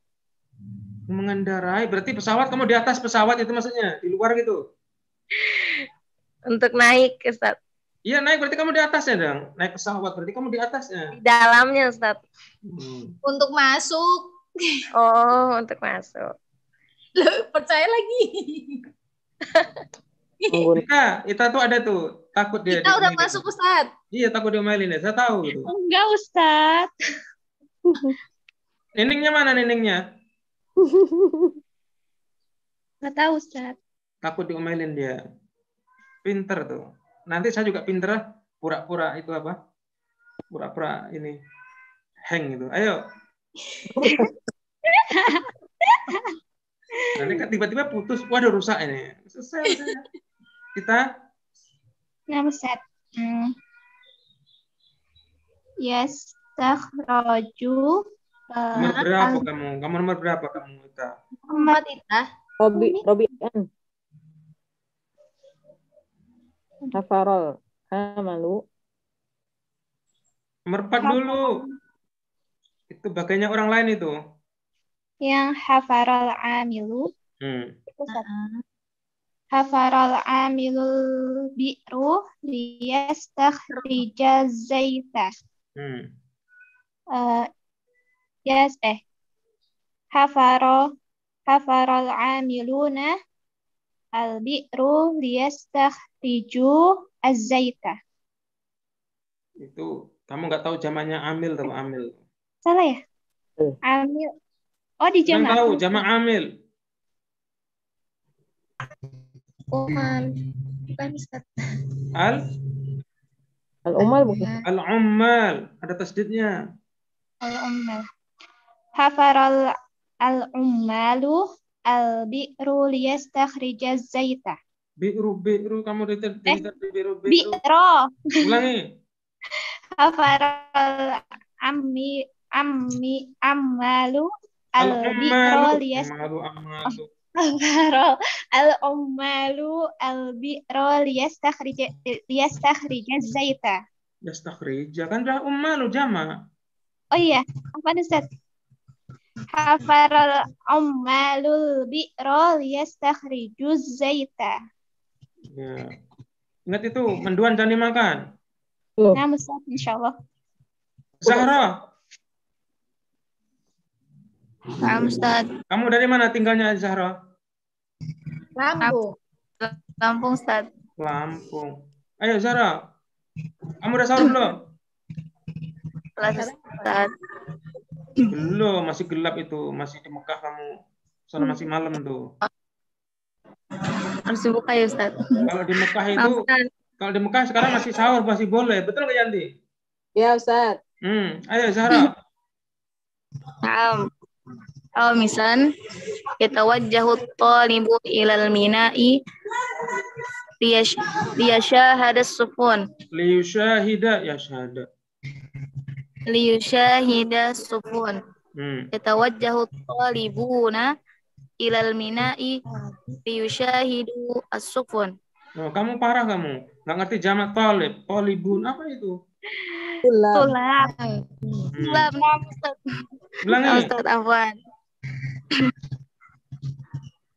Mengendarai, berarti pesawat kamu di atas pesawat itu maksudnya, di luar gitu.
Untuk naik Ustaz.
Iya naik berarti kamu di atasnya dong. Naik pesawat berarti kamu di atasnya.
Di dalamnya Ustaz.
Hmm.
Untuk masuk.
Oh, untuk masuk.
Loh, percaya lagi.
Kita, kita tuh ada tuh takut dia.
Kita udah masuk Ustaz.
Iya takut diomelin ya. Saya tahu gitu.
Enggak, Ustaz.
Nenengnya mana nenengnya?
Enggak tahu, Ustaz.
Takut diomelin dia. Pinter tuh. Nanti saya juga pinter pura-pura itu apa? Pura-pura ini hang gitu. Ayo. Nanti kan tiba-tiba putus. Waduh rusak ini. Selesai. Kita
Nah, Ustaz. Hmm. Yastakhraju
nomor
eh,
berapa kamu? Kamu nomor berapa kamu? Kita.
Empat Ita.
Robi, Robi An. Hafarol. Amalu.
Nomor empat dulu. Itu bagainya orang lain itu.
Yang hafaral amilu
Hmm.
itu Ustaz. hafaral amilul bi'ru liyastakhrija zaita
Hmm.
Eh, yes eh hafaro hafaral amiluna al bi'ru liyastakhriju az-zaita
Itu kamu nggak tahu zamannya amil atau amil.
salah ya
Eh.
amil oh di jamak
tahu jamak amil.
Umal. Bukan Ustaz.
Al
Al-umal bukan?
al ummal ada tasdidnya.
al-ummal hafaral al-ummalu al bi'ru liyastakhrija az-zaita
Biru biru kamu dari
Eh,
dari biru biru.
bi'ro
Ulangi.
hafaral ammi ammi
Al
al
Amalu amalu.
hafaral al ummalu al bi'ro liyastakhrija az-zaita
Yastakhrija kan udah ummalu jamak.
oh iya apa nih Ustaz hafaral ummalul bi'ro liyastakhriju az-zaita
Ya. Ingat itu menduan jangan dimakan.
Nah Ustaz insyaallah
Zahra,
Paham Ustaz.
kamu dari mana tinggalnya Zahra?
Lampung.
Lampung Ustaz.
Lampung. Ayo Zahra. Kamu udah sahur belum?
Kelas Ustaz.
Belum, masih gelap itu, masih di Mekah kamu. Soalnya masih malam tuh.
Harus dibuka ya Ustaz.
Kalau di Mekah itu, kalau di Mekah sekarang masih sahur, masih boleh. Betul nggak Yanti?
ya Ustaz.
Hmm, ayo Zahra.
Naam. Aw misan yatawajjahu at-talibu ila al-mina'i liyash liyashahada as-sufun
Liyusyahida ya syahada.
liyushahida as-sufun
Hmm.
yatawajjahu at-talibuna ila al-mina'i liyushahidu as-sufun
Oh, kamu parah kamu. Nggak ngerti jamak talib. Talibun, apa itu?
Tulab.
tulab
Hmm.
Ustaz.
Ulangi.
Naam, Ustaz, afwan.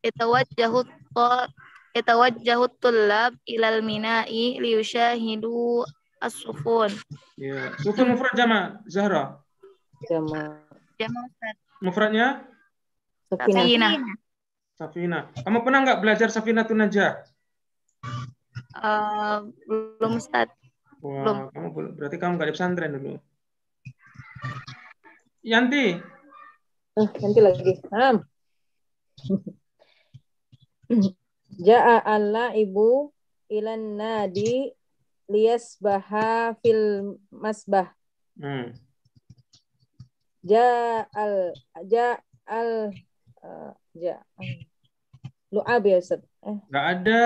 Yatawajjahu at- yatawajjahu at-tullab ila al-mina'i liyushahidu as-sufun
Ya. Sukun mufrad jamak, Zahra.
Jama.
Jama Ustaz.
Mufradnya.
Safinah.
Safina. Kamu pernah nggak belajar Safina Najah?
Eh, belum Ustaz.
Wah,
Belum.
kamu belum. Berarti kamu nggak di pesantren dulu. Yanti,
nanti lagi. Ham. Ja'a alla ibu ilan nadi liyasbaha fil masbah.
hmm.
Ja'al ja'al uh, ja'al lu'ab ya Ustaz. Eh,
nggak ada.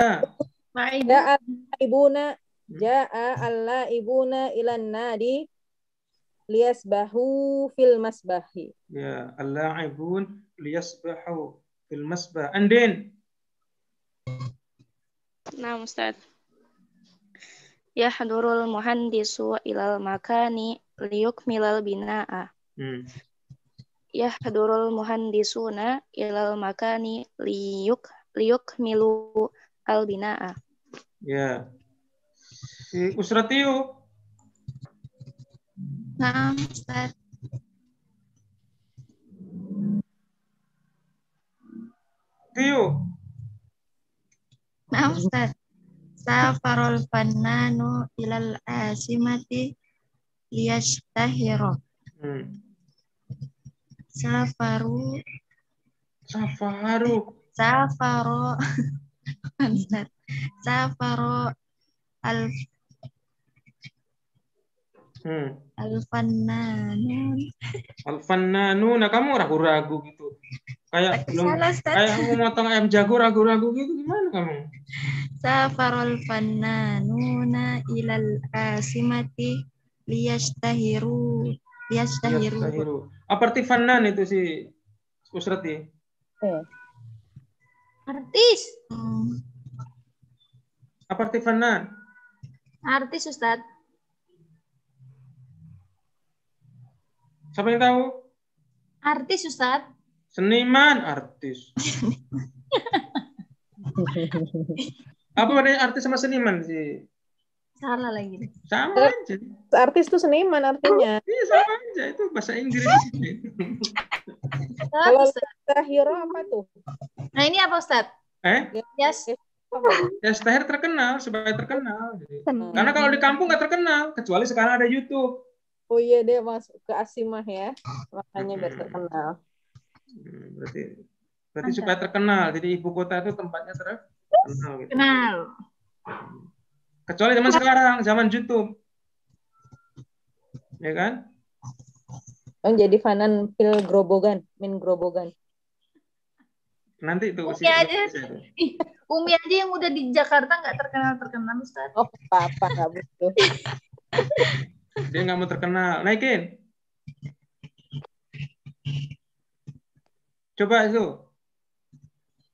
ja'a ibuna ja'a alla ibuna ilan nadi liyasbahu fil masbahi.
Ya, al-la'ibun liyasbahu fil masbah. Andin,
Nah, Ustaz. Yahdurul muhandisu ilal makani liyukmilal bina'a.
hmm.
Yahdurul muhandisuna ilal makani liyuk liyukmilu al bina'a.
ya. Si Usratiu,
Ustaz.
Tiu,
Ustaz. Safarul fannanu ilal asimati liyashtahiro.
hmm.
Safaru
Safaru,
Safaro. Safaro al
hmm.
alfannanun.
Al-Fannanu, nah kamu ragu-ragu gitu. Kayak belum,
Salah Ustaz.
kayak aku motong ayam jago ragu-ragu gitu. Gimana kamu?
Safarul fannanuna ilal asimati liyashtahiru liyashtahiru.
Apa arti Fannan itu si Usrati?
Eh,
Artis. Hmm.
Apa arti Fannan?
Artis Ustaz.
Siapa yang tahu?
Artis Ustaz.
Seniman, artis. Apa bedanya artis sama seniman sih?
Salah lagi.
Sama aja.
Artis tuh seniman artinya.
Iya sama aja itu bahasa Inggris.
Kalau. Tahiro apa tuh?
Nah ini apa Ustaz?
eh,
Yes.
ya Stahir terkenal supaya terkenal. Jadi, Karena kalau di kampung nggak terkenal, kecuali sekarang ada YouTube.
Oh iya dia masuk ke Asimah ya. Makanya biar terkenal.
Hmm, Berarti berarti supaya terkenal. Jadi ibu kota itu tempatnya terkenal. Gitu.
Kenal.
Kecuali zaman sekarang, zaman YouTube. Ya kan?
Oh jadi Fanan pil grobogan, min grobogan.
Nanti itu
Umi aja. Ih, Umi aja yang udah di Jakarta nggak terkenal terkenal Ustaz.
Oh apa nggak butuh.
Dia nggak mau terkenal. Naikin. Coba itu.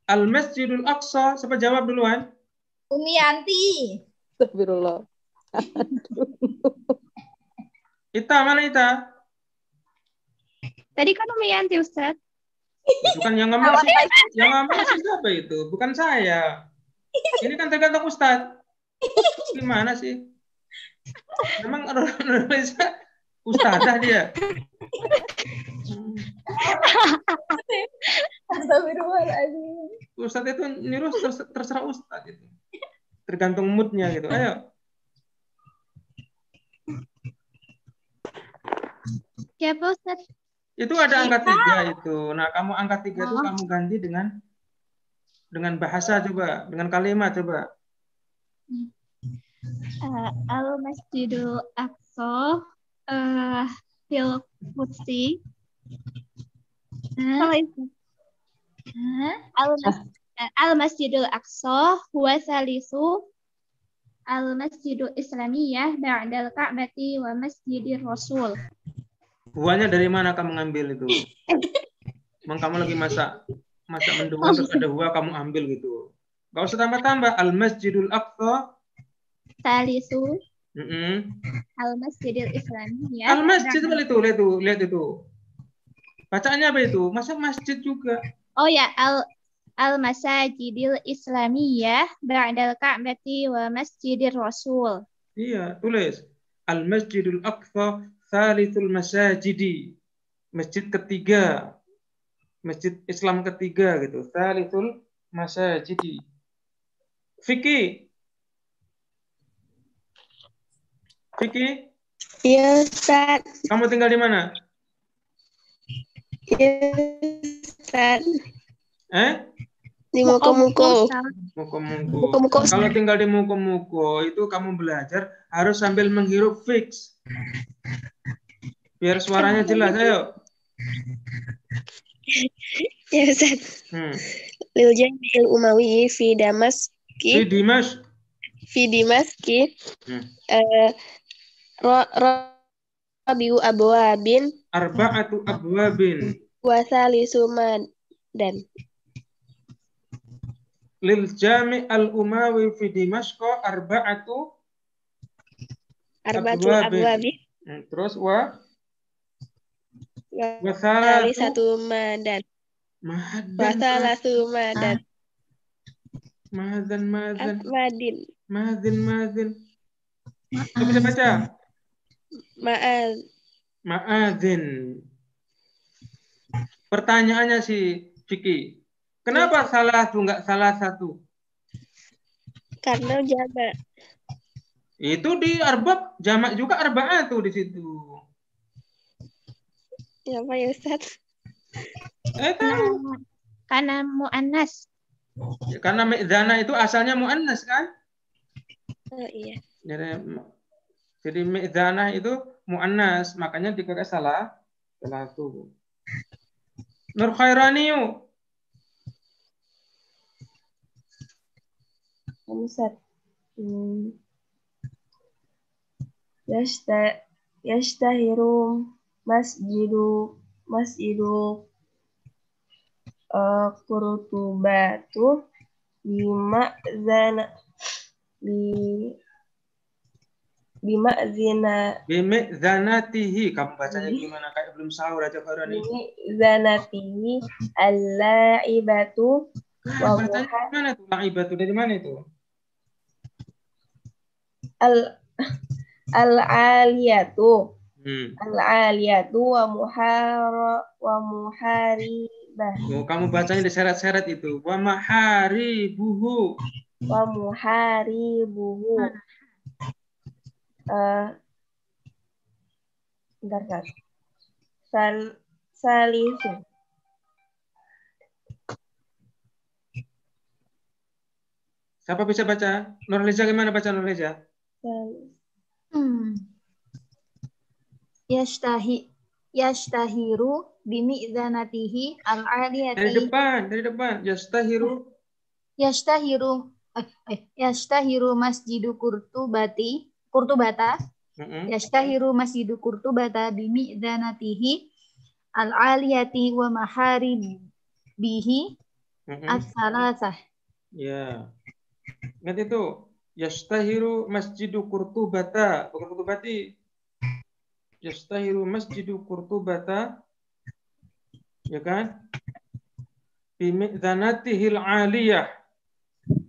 Al Masjidul Aqsa. Siapa jawab duluan?
Umi Yanti.
Astagfirullah.
Ita, mana Ita?
Tadi kan Umi Yanti, Ustaz.
Bukan yang ngomong sih. Yang ngomong sih siapa itu? Bukan saya. Ini kan tergantung Ustadz. Gimana sih? Memang Indonesia ustadzah dia.
Astagfirullahaladzim.
Ustadz itu niru terserah, terserah Ustadz itu. Tergantung moodnya gitu. Ayo.
Siapa Ustaz?
Itu ada angka tiga itu. Nah, kamu angka tiga itu kamu ganti dengan dengan bahasa coba, dengan kalimat coba.
Eh, Al Masjidul Aqsa eh fil Qudsi. Al Mas- eh, Al Masjidul Aqsa huwa salisu Al Masjidul Islamiyah ba'dal Ka'bati wa Masjidir Rasul.
Buahnya dari mana kamu ngambil itu? Emang kamu lagi masak masak mendoan terus ada buah kamu ambil gitu. Gak usah tambah-tambah. Al Masjidul Aqsa.
Salisu
Mm-mm.
Al Masjidil Islamiyah.
Al Masjid itu lihat itu, lihat itu, lihat itu. Bacaannya apa itu? Masa masjid juga?
Oh ya, al al masajidil islamiyah ba'dal ka'bati wa masjidir rasul.
Iya, tulis. Al Masjidul Aqsa Thalithul Masajidi. Masjid ketiga. Masjid Islam ketiga gitu. Thalithul Masajidi. Vicky. Vicky,
Iya, Ustaz.
kamu tinggal di mana?
Iya, Ustaz.
Eh?
Di Muko-Muko.
Muko-muko.
Muko-muko.
Kalau tinggal di muko-muko itu kamu belajar harus sambil menghirup fix. Biar suaranya jelas. Ayo.
Ya, Ustaz.
Hmm.
Lil Jami'il Umawi fi Damaski.
Si Dimas.
Fi Dimaski.
Hmm.
Eh, Rabiu Abwabin
Arba'atu abwabin.
wasali suman dan
Lil jami al umawi fi Dimashqa arba'atu.
arbatul
Abwabin. Hmm, Terus wa
wasali satu madan
madan
wasalatu madan
madan madan
madin
madan madan. Coba bisa baca.
Ma'al
Ma'adzin. Pertanyaannya si Vicky. Kenapa salah satu nggak salah satu?
karena jamak
Itu di arbab jamak juga arba'ah tuh di situ.
ya Pak ya Ustaz
Eh tahu.
Karena mu'annas.
Ya, karena mi'zana itu asalnya muannas kan?
oh iya
Jadi jadi mi'zana itu muannas, makanya dikira salah satu. Nur Khairani yuk.
Ustaz hmm. Yashta Yashtahiru Masjidu Masjidu uh, Kurtubatu Bima Zana bima'zina
Bimizanatihi. Kamu bacanya gimana? Kayak belum sahur aja baru nih.
bimizanatihi al-la'ibatu wa
Bacanya gimana tuh? La'ibatu dari mana itu?
al al-aliyatu
Hmm.
al-aliyatu wa muhara wa muharibah
Oh, kamu bacanya diseret-seret itu. Wa maharibuhu.
wa muharibuhu eh bentar bentar sal salisu
Siapa bisa baca? Nurliza gimana baca Nurliza?
sal-
Hmm. Yashtahi yashtahiru bimi'zanatihi
Dari
al-aliyati
depan, dari depan. Yastahiru.
yashtahiru eh, eh, yashtahiru masjidu kurtubati kurtubata
Mm-mm.
yashtahiru masjidu kurtubata bimi'zanatihi al-aliyati wa maharibihi
Mm-mm.
as-salasah
Ya. Ingat itu. Yastahiru masjidu kurtubata. Bukan kurtubati. Yastahiru masjidu kurtubata. Ya kan? Bimi'zanatihil aliyah.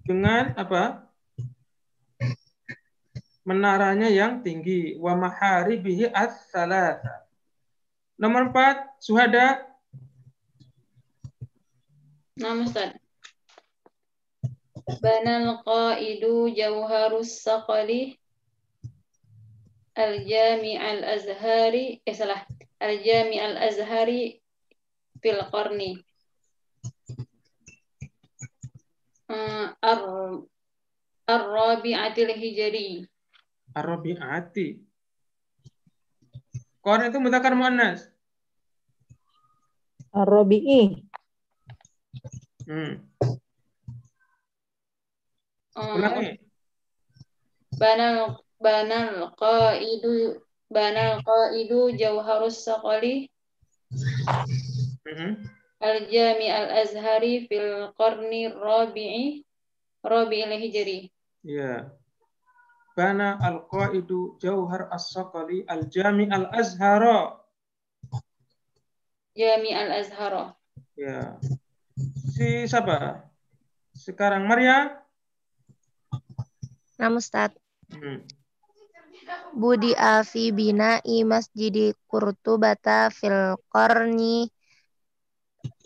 Dengan apa? Menaranya yang tinggi. Wa maharibihi as-salasa. Nomor empat, suhada.
Nama Ustaz. Banal qaidu jauharus saqali al-jami al-azhari eh salah al-jami al-azhari fil qarni Eh, ar ar-rabi'atil hijri
Arabiati. Koran itu mutakar muannas.
Ar-Rabi'i.
Hmm.
Eh,
Ulangi.
banal banal qaidu banal qaidu jauharus saqali
Mhm.
al-jami al-azhari fil qarni rabi'i rabi'il hijri
Ya. Bana al-qaidu jauhar as-saqali al-jami al-azhara.
jami al-azhara
Ya. Si siapa? Sekarang Maria.
Ustaz.
Hmm.
Budi afi bina'i masjidi kurtubata fil qarni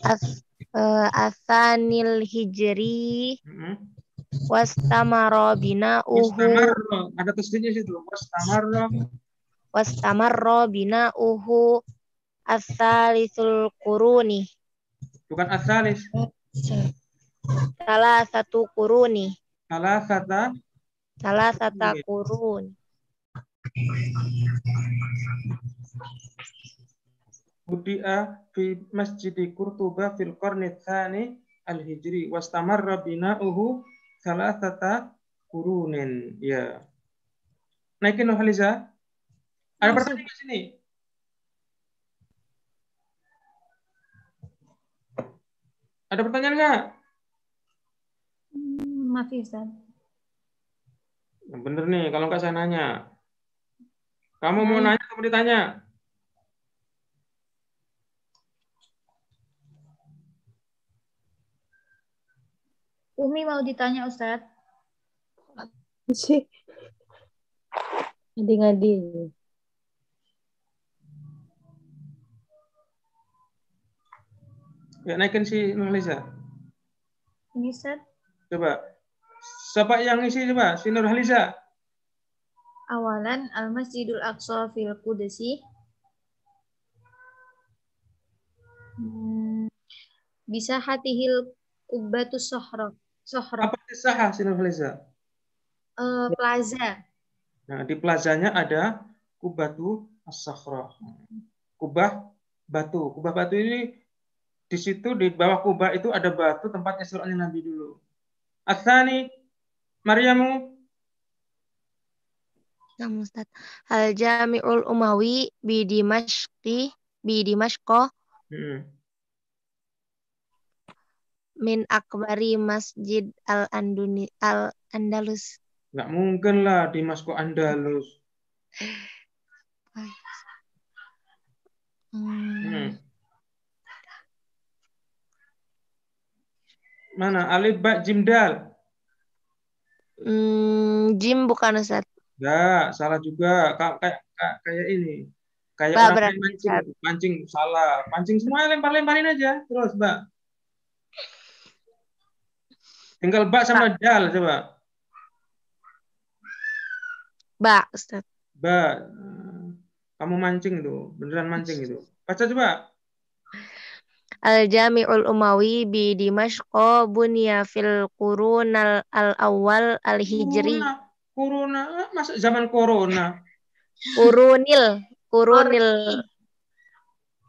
as, eh, asanil hijri
Mhm.
Wastamara bina'uhu
Wastamarra. Ada tasdidnya situ. Wastamarra.
wastamarra bina'uhu asalisul quruni
Bukan asalis.
salah satu kuruni
Salah kata.
salah satu kurun
Budi'a fi masjidi Kurtuba fil qarni tsani al-hijri. Wastamarra bina'uhu salasata kurunin. Ya. Naikin loh Haliza. Ada pertanyaan di sini? Ada pertanyaan nggak?
Hmm, maaf Ustaz.
Bener nih, kalau nggak saya nanya. Kamu mau
Baik.
nanya, kamu ditanya.
Umi mau ditanya Ustaz.
sih ngadi-ngadi
Ya, naikin si Nurhaliza.
Ini Ustaz.
Coba. Siapa yang isi coba? Si Nurhaliza.
Awalan Al-Masjidul Aqsa fil Qudsi. Hmm, bisa hatihil kubbatus sohro. Sohro.
Apa saha si Nurhaliza?
Eh, plaza.
Nah, di plazanya ada kubatu as-sakhrah. Kubah batu. Kubah batu ini di situ di bawah kubah itu ada batu tempatnya sholatnya Nabi dulu. Asani, Maryamu,
Nah, Ustaz. Al Jami'ul Umawi bi Dimashqi bi Dimashqa
Hmm.
Min akbari masjid al Anduni al Andalus.
nggak mungkin lah di Masko Andalus.
Hmm.
Mana? Alif, ba, jim, dal.
Hmm, Jim bukan Ustaz.
Enggak, salah juga. Ka- Kayak kayak, kayak ini. Kayak
Ba,
orang
berarti
mancing. Mancing salah. Mancing semua lempar-lemparin aja. Terus, Mbak. Tinggal ba sama dal coba.
Ba, Ustaz.
Ba. Kamu mancing itu. Beneran mancing itu. Baca coba.
Al-Jami'ul Umawi bi Dimashq bunya fil qurun al- al-awwal al-hijri.
Corona. Corona. Ah, Masa zaman corona.
Qurunil, qurunil.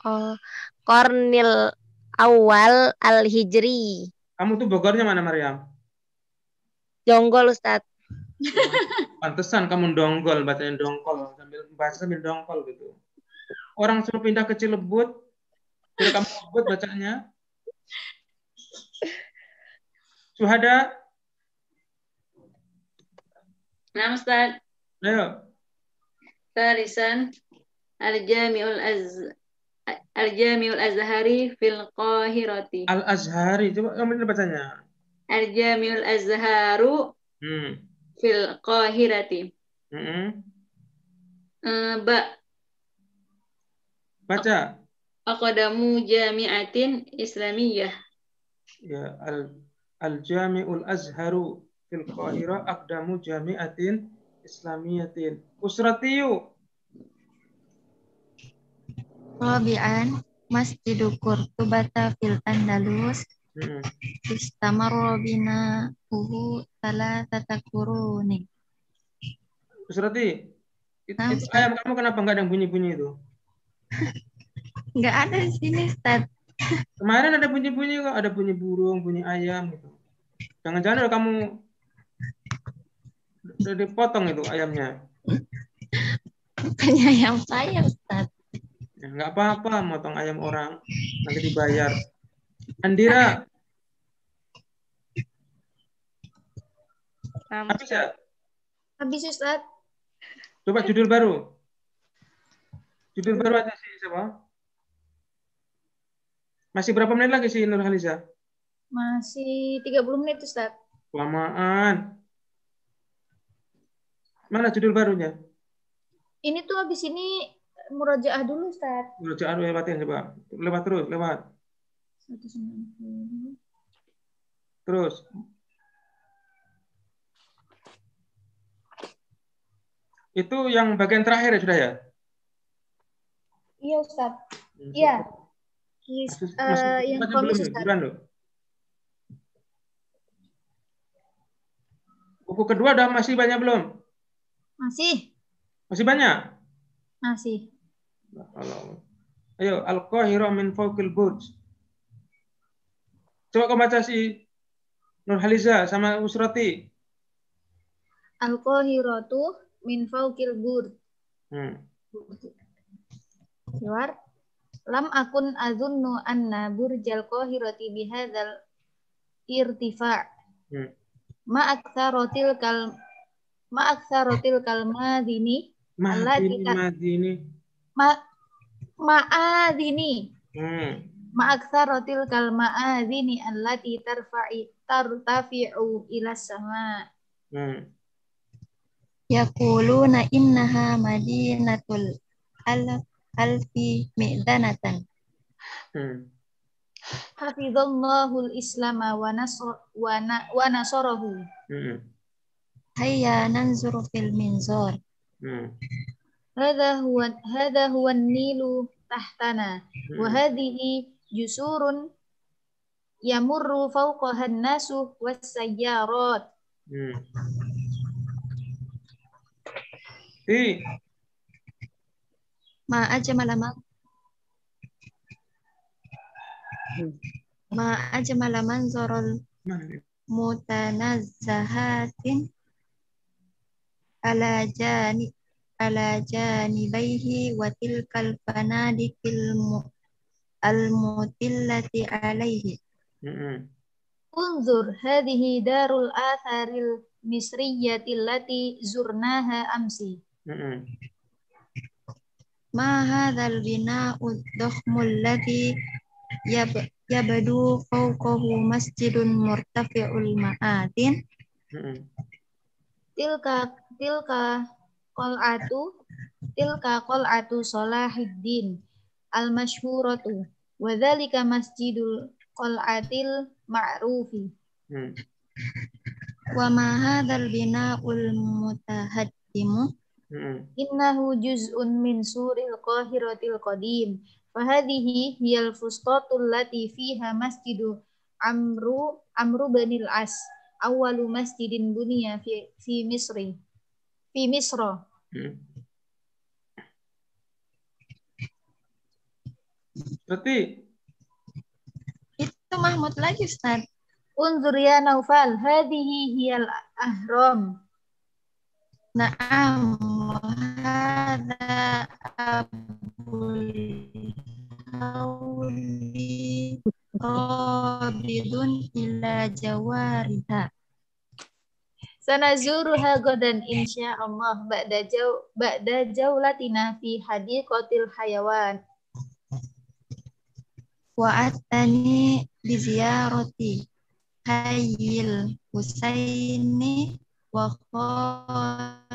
Oh, Kornil awal al-hijri.
Kamu tuh Bogornya mana, Maryam?
Jonggol Ustaz.
Pantesan kamu donggol, bacanya dongkol. Sambil bahasa sambil dongkol gitu. Orang suruh pindah ke Cilebut, suruh kamu Cilebut bacanya. Suhada,
Nah, Ustaz.
ayo.
Talisan Al-Jami'ul Az Al-Jami'ul Azhari fil Qahirati.
Al-Azhari, coba kamu bacanya.
Al-Jami'ul Azharu
Hmm.
fil Qahirati.
Mm-mm.
Eh, ba
Baca.
Aqdamu Jami'atin Islamiyah.
Ya, al Al-Jami'ul Azharu fil Qahira aqdamu jami'atin islamiyatin. Usratiyu.
Rabi'an Masjidu Qurtubata fil Andalus
Hmm.
istamarra bina'uhu salatata quruni.
Usrati. Itu,
Nah,
itu ayam kamu kenapa nggak ada bunyi-bunyi itu?
Enggak ada di sini, Ustaz.
Kemarin ada bunyi-bunyi kok, ada bunyi burung, bunyi ayam gitu. Jangan-jangan kamu udah dipotong itu ayamnya.
Bukannya yang saya, Ustaz.
Ya, nggak apa-apa, motong ayam orang nanti dibayar. Andira, habis ya?
Habis, Ustaz.
Coba judul baru. Judul baru aja sih siapa? Masih berapa menit lagi sih Nur Haliza?
Masih 30 menit, Ustaz.
Kelamaan. Mana judul barunya?
Ini tuh habis ini murojaah dulu, Ustaz.
Udah jangan lewatin coba. Lewat terus, lewat.
190.
Terus. Itu yang bagian terakhir ya sudah ya?
Iya, Ustaz. Iya. Kis, eh,
masih
yang komis,
belum ya?
Ustaz.
Loh. Buku kedua udah masih banyak belum?
Masih.
Masih banyak?
Masih.
Kalau ayo Al-Qahira min fawqil burj. Coba kau baca si Nur Haliza sama Usrati.
Al-Qahiratu min fawqil bur.
Hmm.
Luar. Lam akun azunnu anna burjal qahirati bihadzal irtifa'
Hmm.
ma aktsarotil kal ma aktsarotil kalmadini
Mahdini,
kita-
Mahdini.
Ma ma'adini
Hmm.
ma aktsarotil kalma'adini allati tarfa'i tartafi'u ila sama
Hmm.
yaquluna innaha madinatul al alfi mi'danatan
Hmm.
hafizallahu al-islama wa nasr wa, na, wa nasarahu
Hmm.
hayya nanzuru fil minzar
Hmm.
Hadha huwa hadha huwa an-nilu tahtana wa hadhihi jusurun yamurru fawqaha an-nasu was-sayyarat
Hmm. Ti,
ma ajmala ma ma ajmala manzarul
mana nih?
mutanazzahatin ala jani ala janibaihi wa tilkal fanadikil mu- al-mutillati alaihi unzur hadhihi darul atharil misriyyati allati zurnaha amsi.
Ma hadzal bina'u dhakhmul ladzi yab yabadu fawqahu masjidun murtafi'ul ma'atin
tilka tilka qal'atu tilka qal'atu Salahuddin al masyhuratu wa dzalika masjidul qal'atil ma'rufi
Hmm.
wa ma hadzal bina'ul mutahaddimu
Mm-mm.
innahu juz'un min suril qahiratil qadim fahadhihi hiyal fusqatul lati fiha masjidu amru amru banil as awalu masjidin buniya fi fi misri fi misra.
Mm. Berarti
itu Mahmud lagi Ustaz.
Unzur ya naufal hadhihi hiyal ahram.
Naam wa hadza abul hawli qabidun ila jawarita
Sanazuruha godan insya Allah ba'da jau ba'da jaulatina fi hadiqatil hayawan.
wa atani bi ziyarati hayyil husaini wa khanil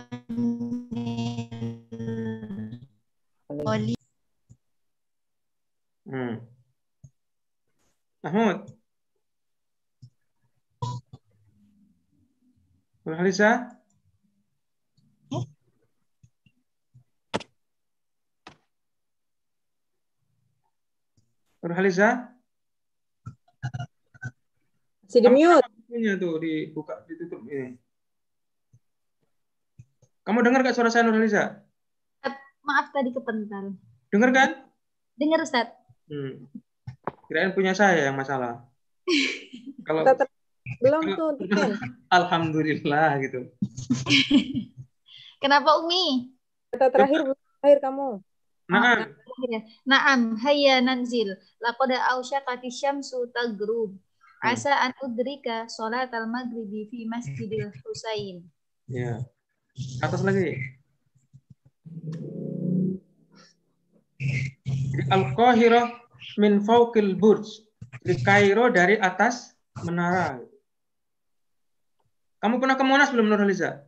wali
hmm. Mahmud. Nurhalisa? Nurhalisa?
Masih di mute.
Punya tuh dibuka ditutup ini. Kamu dengar gak suara saya Nurhalisa?
Maaf tadi kepental.
Dengar kan?
Dengar Ustaz.
Hmm. Kirain punya saya yang masalah. Kalau
belum tuh, Ken.
alhamdulillah gitu.
Kenapa Umi?
Kata terakhir terakhir kamu.
Nah,
Naam, hayya nanzil. Laqad ausyaqati syamsu tagrub. Asa an udrika salat al-maghribi fi Masjidil Husain.
ya. Atas lagi. Al-Qahirah min fauqil burj. Jadi Kairo dari atas menara. Kamu pernah ke Monas belum Nurhaliza?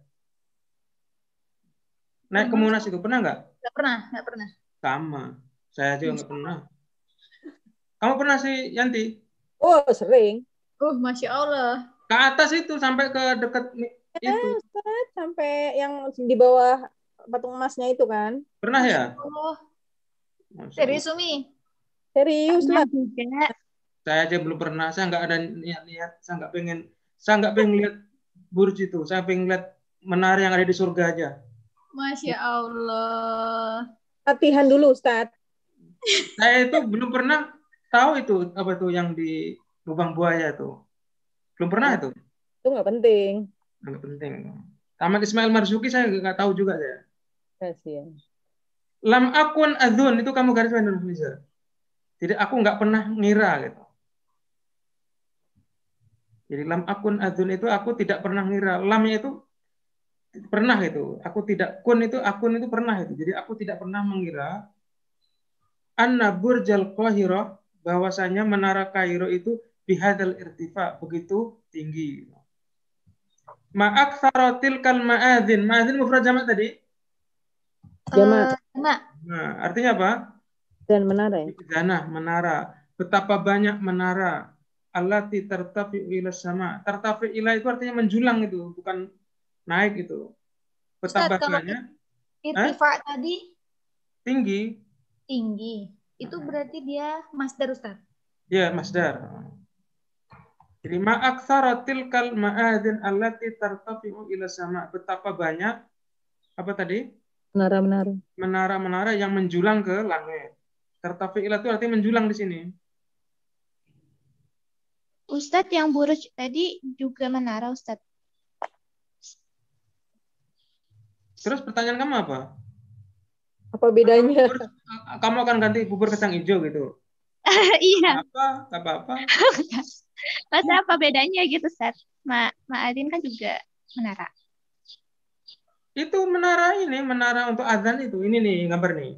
Naik ke Monas itu pernah nggak?
Gak pernah, gak pernah.
Sama. Saya juga nggak pernah. Kamu pernah sih Yanti?
Oh, sering.
Uh, Masya Allah.
Ke atas itu sampai ke dekat
Eh,
itu.
Ustaz, sampai yang di bawah patung emasnya itu kan.
Pernah ya?
Oh, serius. Umi?
Serius lah.
Saya aja belum pernah. Saya nggak ada niat-niat. Saya nggak pengen. Saya nggak pengen lihat burj itu. Saya pengen lihat menara yang ada di surga aja.
Masya Allah.
Latihan dulu, Ustaz.
Saya itu belum pernah tahu itu apa tuh yang di lubang buaya tuh. Belum pernah itu.
Itu nggak penting.
Nggak penting. Taman Ismail Marzuki saya nggak tahu juga saya.
Kasihan.
Lam akun adzun itu kamu garis bawah Indonesia. Jadi aku nggak pernah ngira gitu. Jadi lam akun adzun itu aku tidak pernah ngira. Lamnya itu pernah itu. Aku tidak kun itu akun itu pernah itu. Jadi aku tidak pernah mengira anna burjal qahirah bahwasanya menara Kairo itu bihadal irtifa begitu tinggi. Ma'aktsaratil kal ma'adzin. Ma'adzin mufrad jamak tadi.
Jamak.
Eh,
Nah, artinya apa?
Dan menara ya.
Zanah, menara. Betapa banyak menara. Allati tertafi ila sama. Tertafi ila itu artinya menjulang itu, bukan naik itu. Betapa
Ustaz, kalau-
banyak
irtifa tadi
tinggi.
tinggi. Itu berarti dia masdar Ustaz.
Ya, Masdar. Jadi ma'aksaratil kal ma'adzin allati tartafi'u ila sama. Betapa banyak apa tadi?
Menara-menara.
Menara-menara yang menjulang ke langit. Tartafi ila itu artinya menjulang di sini.
Ustadz yang buruj tadi juga menara Ustadz.
Terus pertanyaan kamu apa?
Apa bedanya?
Bubur, kamu akan ganti bubur kacang hijau gitu.
iya.
Apa? Gak apa-apa.
Masa apa bedanya gitu Ustadz? Ma, Ma Adin kan juga menara.
Itu menara ini, menara untuk azan itu. Ini nih gambar nih.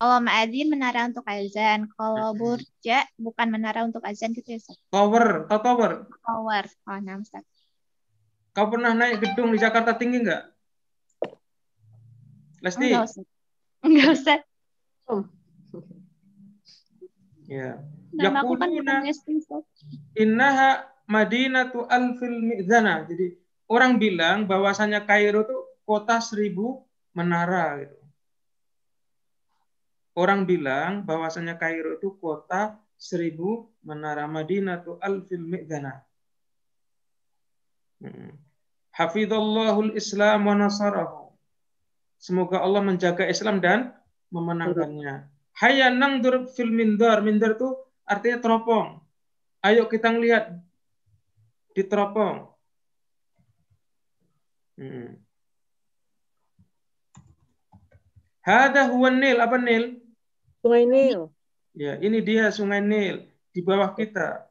Kalau ma'adzin menara untuk azan. Kalau burja bukan menara untuk azan gitu ya, Ustaz.
Tower, tau tower.
Tower. Oh, nah, Ustaz.
Kau pernah naik gedung di Jakarta tinggi nggak? Lesti?
Enggak, Ustaz. Enggak, Ustaz.
Ya.
Nama aku kan.
Innaha Madinatu Alfil Mi'zana. Jadi orang bilang bahwasanya Kairo itu kota seribu menara gitu. Orang bilang bahwasanya Kairo itu kota seribu menara Madinatu Alfil Mi'zana. Hmm. Islam wa nasarahu. Semoga Allah menjaga Islam dan memenangkannya. Hayya nangdur fil mindar. Mindar itu artinya teropong. Ayo kita ngelihat di teropong. Hmm. Hada huwa Nil. Apa Nil?
Sungai Nil.
Ya, ini dia Sungai Nil di bawah kita.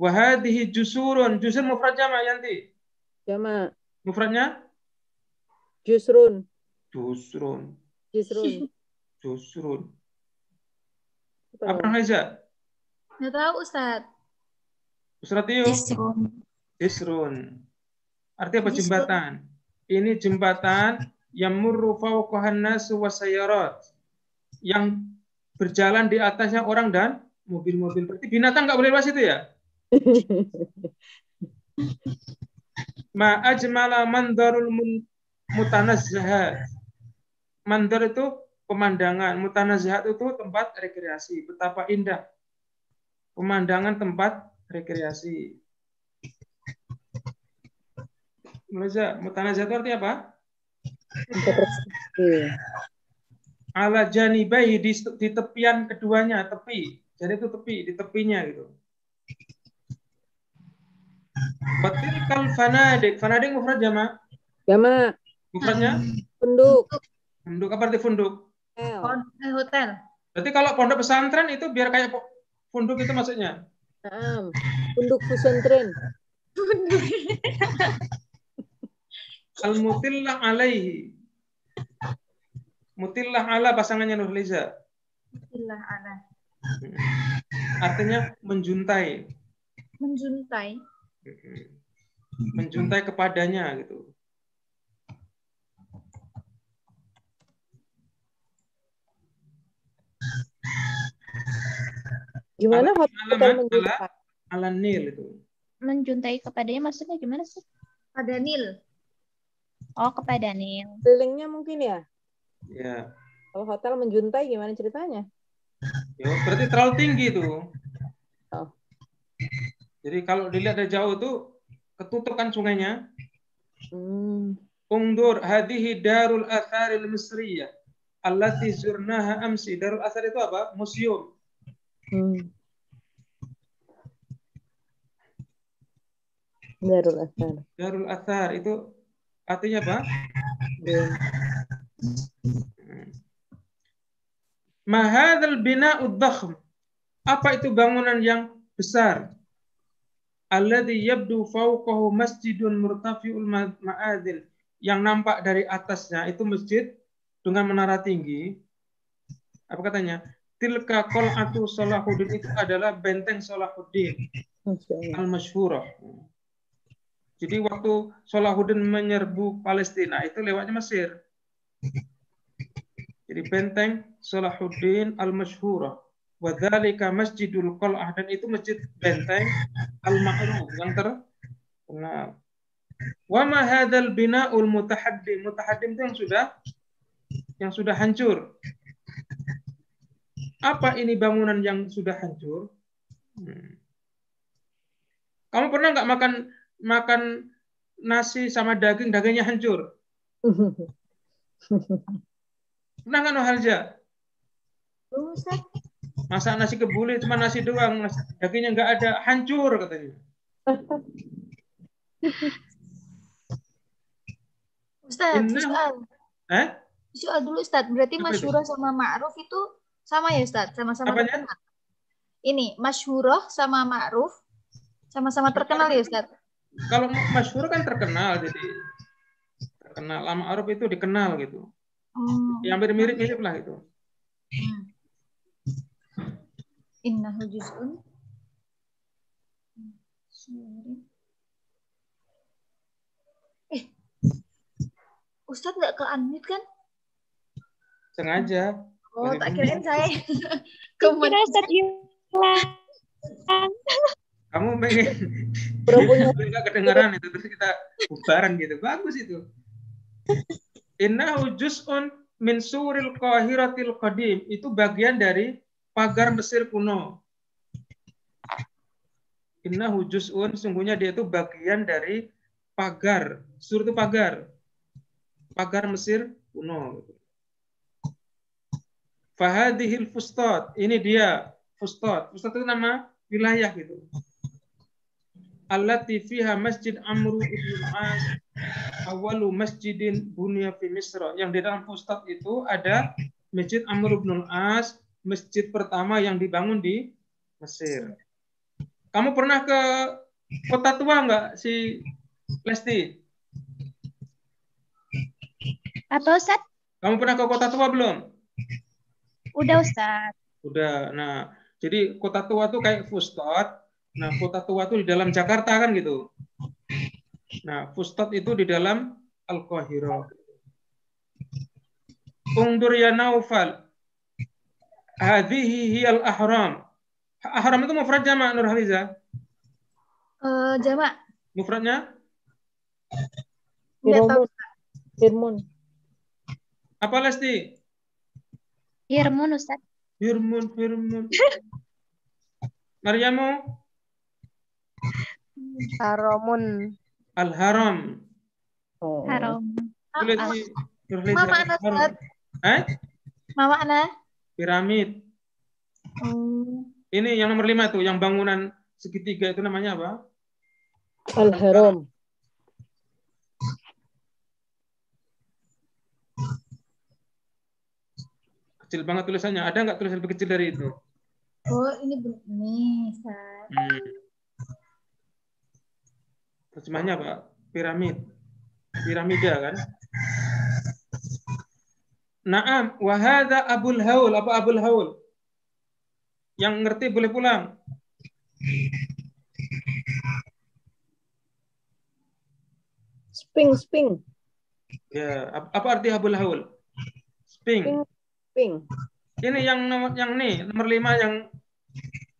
Wahadihi jusurun. Jusur mufrad jama yanti.
Jama.
Mufradnya?
Jusrun.
Jusrun.
Jusrun.
Jusrun.
Apa
Apa Reza?
Nggak tahu Ustaz.
Ustaz Tio? Isrun. Artinya apa
Jisrun.
jembatan? Ini jembatan yang murru fauqahan nasu wasayarat. Yang berjalan di atasnya orang dan mobil-mobil. Berarti binatang nggak boleh lewat situ ya? Ma ajmala mandarul mutanazzahat. Mandar itu pemandangan, mutanazzahat itu tempat rekreasi. Betapa indah pemandangan tempat rekreasi. Mulza, mutanazzahat itu artinya apa? Ala janibai di, di tepian keduanya, tepi. Jadi itu tepi, di tepinya gitu. Batilkal fanadik. Fanadik mufrad jama.
Jama.
Mufradnya?
Penduk.
Funduk. Apa arti funduk?
L.
Pon- eh, hotel.
Berarti kalau pondok pesantren itu biar kayak funduk itu maksudnya.
Naam. Penduk pesantren.
Al mutillah alaihi. Mutillah ala pasangannya Nurliza.
Bismillah ana.
Artinya menjuntai.
Menjuntai.
Menjuntai kepadanya gitu.
Gimana
Ala-
hotel
ala-
menjuntai?
Ala Nil itu.
Menjuntai kepadanya maksudnya gimana sih?
Pada Nil.
Oh, kepada Nil.
Kelilingnya mungkin ya.
Ya.
Kalau hotel menjuntai gimana ceritanya?
Ya, berarti terlalu tinggi itu.
Oh.
Jadi kalau dilihat dari jauh tuh ketutup kan sungainya.
Hmm.
Ungdur hadihi darul atharil misriyah allati zurnaha amsi. Darul athar itu apa? Museum.
Hmm. Darul Asar.
Darul athar itu artinya apa?
Iya.
Mahadal bina'ud dakhm. Apa itu bangunan yang besar? Alladhi yabdu fawqahu masjidun murtafi'ul ma- ma'adil. Yang nampak dari atasnya itu masjid dengan menara tinggi. Apa katanya? Tilka qal'atu Salahuddin itu adalah benteng Salahuddin al-masyhurah. Jadi waktu Salahuddin menyerbu Palestina itu lewatnya Mesir. Jadi benteng Salahuddin al-masyhurah. Wadzalika Masjidul Qal'ah dan itu masjid benteng al-ma'ruf yang terkenal. Wa ma bina'ul mutahaddim. Mutahaddim itu yang sudah yang sudah hancur. Apa ini bangunan yang sudah hancur? Hmm. Kamu pernah nggak makan makan nasi sama daging, dagingnya hancur? Pernah Nohalja?
Belum Ustaz.
Masak nasi kebuli cuma nasi doang, dagingnya nggak ada, hancur katanya.
Ustaz,
Inna-
soal.
Eh?
Soal dulu Ustaz. Berarti
Apa itu?
masyurah sama ma'ruf itu sama ya Ustaz? Sama-sama terkenal. Ini masyurah sama ma'ruf sama-sama terkenal ya Ustaz?
Kalau masyhur kan terkenal jadi terkenal. Lama Arab itu dikenal gitu.
Hmm.
Ya hampir mirip-mirip lah gitu.
Hmm. Innahu juz'un. Eh, Ustadz nggak ke unmute kan?
Sengaja.
Oh, tak kirain saya.
Kira Ustaz hilang.
Kamu pengen
punya
nggak kedengaran itu terus kita bubaran gitu. Bagus itu. Innahu juz'un min suril qahiratil qadim. Itu bagian dari pagar Mesir kuno. Innahu juz'un sungguhnya dia itu bagian dari pagar. Sur itu pagar. Pagar Mesir kuno. Fahadihil fustat. Ini dia fustat. Fustat itu nama wilayah gitu. Allati fiha masjid Amru ibn As awalu masjidin bunya fi Misra. Yang di dalam fustat itu ada masjid Amr ibn As, masjid pertama yang dibangun di Mesir. Kamu pernah ke kota tua nggak si Lesti?
Apa Ustaz?
Kamu pernah ke kota tua belum?
Udah Ustaz.
Udah. Nah, jadi kota tua tuh kayak Fustat. Nah, kota tua tuh di dalam Jakarta kan gitu. Nah, Fustat itu di dalam Al-Qahira. Ungdur ya Naufal. Hadhihi hiyal ahram. Ahram itu mufrad jama' Nur Haliza.
Eh, Jama,
Mufradnya.
Firmun.
apa Lesti?
Irmun Ustaz.
Firmun, firmun. Maryamu
Haromun.
Al-Haram.
Oh.
Haram.
Tulis Nur Haliza,
Mama Ana,
Al-Haram.
Ustaz.
Eh?
Mama Ana.
Piramid.
Oh.
Ini yang nomor lima tuh, yang bangunan segitiga itu namanya apa?
Al-Haram.
Kecil banget tulisannya. Ada nggak tulisan lebih kecil dari itu?
Oh, ini nih, Ustaz.
Hmm. Terjemahnya apa? Piramid. Piramida kan? Naam, wahada Abul Haul. Apa Abul Haul? Yang ngerti boleh pulang.
Sping, sping,
Ya, ap- apa arti Abul Haul? Sping.
sping.
Ini yang nomor yang nih, nomor lima yang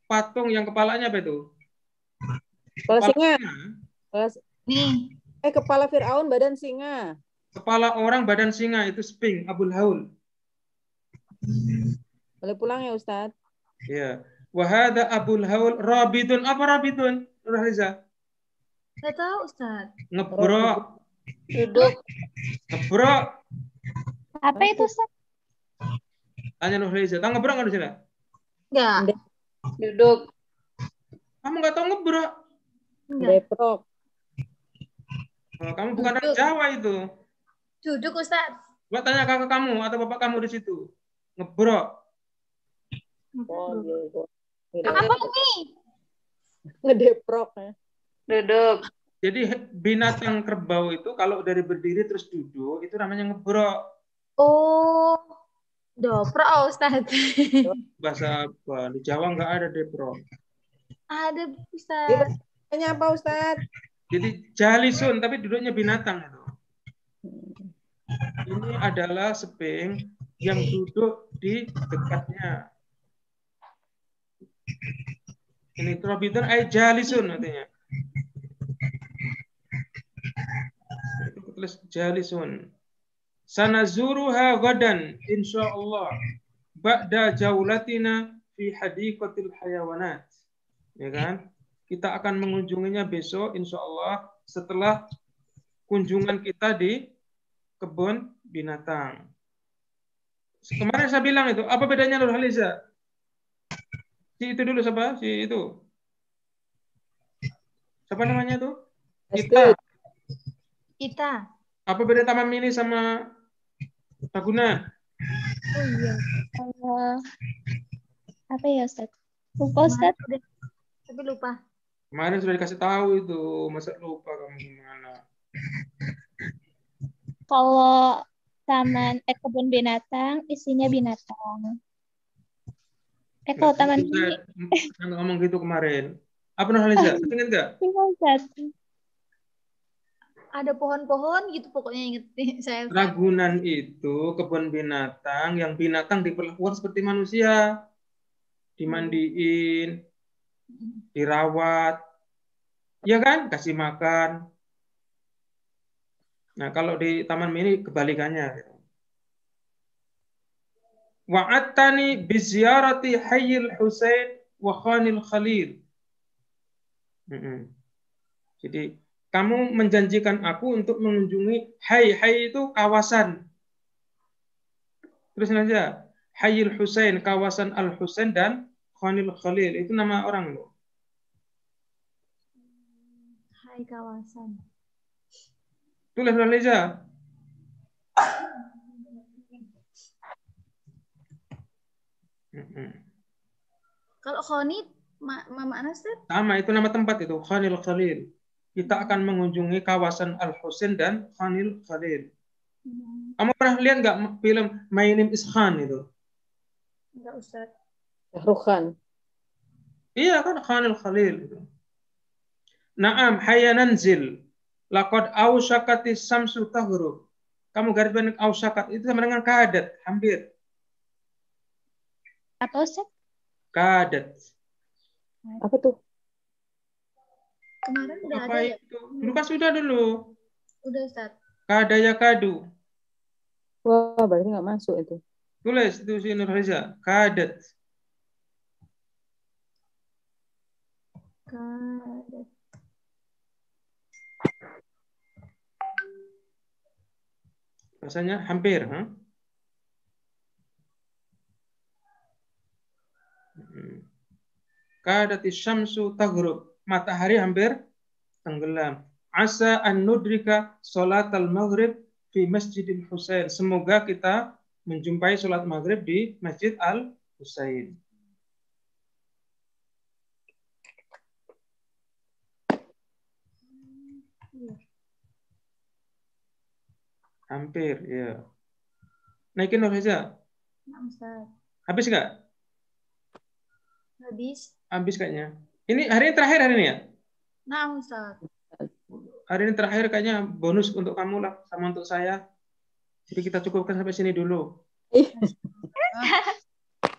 patung yang kepalanya apa itu?
Kepala singa.
Nih,
eh, kepala Fir'aun, badan singa.
Kepala orang badan singa itu sping, Abul Haul.
Boleh pulang ya Ustadz?
Ya. Wahada Abul Haul Rabidun. Apa Rabidun? Nur Haliza.
nggak tahu, Ustaz.
Ngebrok.
Duduk.
Ngebrok.
Apa itu Ustaz?
Tanya Nur Haliza. Tahu ngebrok nggak di sini?
Enggak.
Duduk.
Kamu nggak tahu ngebrok.
Enggak.
Deprok.
Oh, kamu bukan orang
Duduk.
Jawa itu.
Duduk, Ustaz.
Coba tanya kakak kamu atau bapak kamu di situ. Ngebrok.
Oh, gitu.
Apa ini?
Ngedeprok ya.
Duduk.
Jadi binatang kerbau itu kalau dari berdiri terus duduk itu namanya ngebrok.
Oh, doprak, oh, Ustaz.
Bahasa apa? Di Jawa nggak ada deprok.
Ada, Ustaz.
Tanya apa Ustadz?
Jadi jalisun tapi duduknya binatang itu. Ini adalah seping yang duduk di dekatnya. Ini Robinson ay jalisun artinya. Itu tulis jalisun. Sanazuruha gadan insyaallah ba'da jaulatina fi hadiqatil hayawanat. Ya kan? Kita akan mengunjunginya besok insyaallah setelah kunjungan kita di kebun binatang. Kemarin saya bilang itu, apa bedanya Nur Haliza? Si itu dulu siapa? Si itu. Siapa namanya itu? Kita.
Kita.
Apa beda Taman Mini sama Ragunan?
Oh iya. Eh, apa ya Ustaz? Lupa Ustaz.
Tapi lupa.
Kemarin sudah dikasih tahu itu, masa lupa kamu gimana?
Kalau taman eh kebun binatang isinya binatang. Eh kalau taman
Itu saya saya ngomong gitu kemarin. Apa Nurhaliza? Ingat nggak?
Iya, Ustaz.
Ada pohon-pohon gitu pokoknya inget nih saya.
Ragunan itu kebun binatang yang binatang diperlakukan seperti manusia. Dimandiin, dirawat. Ya kan? Kasih makan. Nah, kalau di Taman Mini kebalikannya. Wa'attani biziarati Hayyil Husain wa Khanil Khalil. Jadi kamu menjanjikan aku untuk mengunjungi Hai Hai itu kawasan. Terus aja Hayyil Husain, kawasan Al Husain dan Khanil Khalil itu nama orang loh.
Hai kawasan.
Tulis. Mm-mm.
Kalau Khonit, ma Mama Anas Ustaz?
Sama itu nama tempat itu Khanil Khalil. Kita akan mengunjungi kawasan Al Husain dan Khanil Khalil. Kamu pernah lihat nggak film My Name is Khan itu?
Enggak Ustaz.
Syahrukan.
Iya kan Khanil Khalil itu. Naam hayya nanzil. Laqad ausyakati samsu tahrub. Kamu garis bawah ausyakat itu sama dengan kadat, hampir.
Apa Ustaz?
Kadat.
Apa tuh?
Kemarin udah
Apa
ada ya?
itu? Dulu kan sudah dulu.
Udah Ustaz.
Kadaya kadu.
Wah, berarti nggak masuk itu.
Tulis itu si Nurhaliza. Kadat.
Kadat.
Rasanya hampir. Huh? Kadati syamsu taghrub. Matahari hampir tenggelam. Asa an nudrika salat al-maghrib fi Masjidil Husain. Semoga kita menjumpai sholat maghrib di Masjid Al-Husain. Hampir, ya. Naikin Nur.
Nah, Ustaz.
Habis nggak?
Habis.
Habis kayaknya. Ini hari ini terakhir hari ini ya?
Nah, Ustaz.
Hari ini terakhir kayaknya bonus untuk kamu lah, sama untuk saya. Jadi kita cukupkan sampai sini dulu.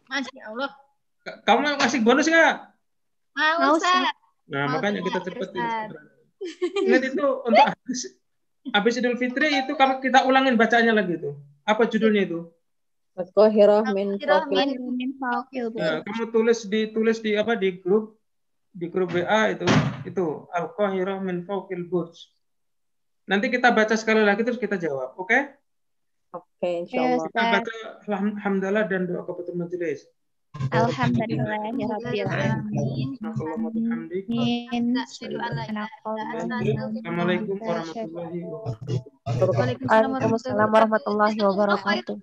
Masya Allah.
Kamu mau kasih bonus nggak?
Mau Ustaz.
Nah,
Mau
makanya kita.
Ustaz.
Ingat itu untuk habis, Idul Fitri itu kalau kita ulangin bacaannya lagi itu. Apa judulnya itu?
Al-Qahirah min
Ya, kamu tulis di tulis di apa di grup di grup WA itu itu Al-Qahirah min fawqil burj. Nanti kita baca sekali lagi terus kita jawab, oke?
Oke,
Ya,
insyaallah.
Kita baca alham- hamdalah dan doa keputusan majelis.
Alhamdulillahirabbil alamin.
Allahumma bihamdik.
Amin.
Asyhadu an la ilaha
Assalamualaikum warahmatullahi wabarakatuh.
Waalaikumsalam
warahmatullahi wabarakatuh.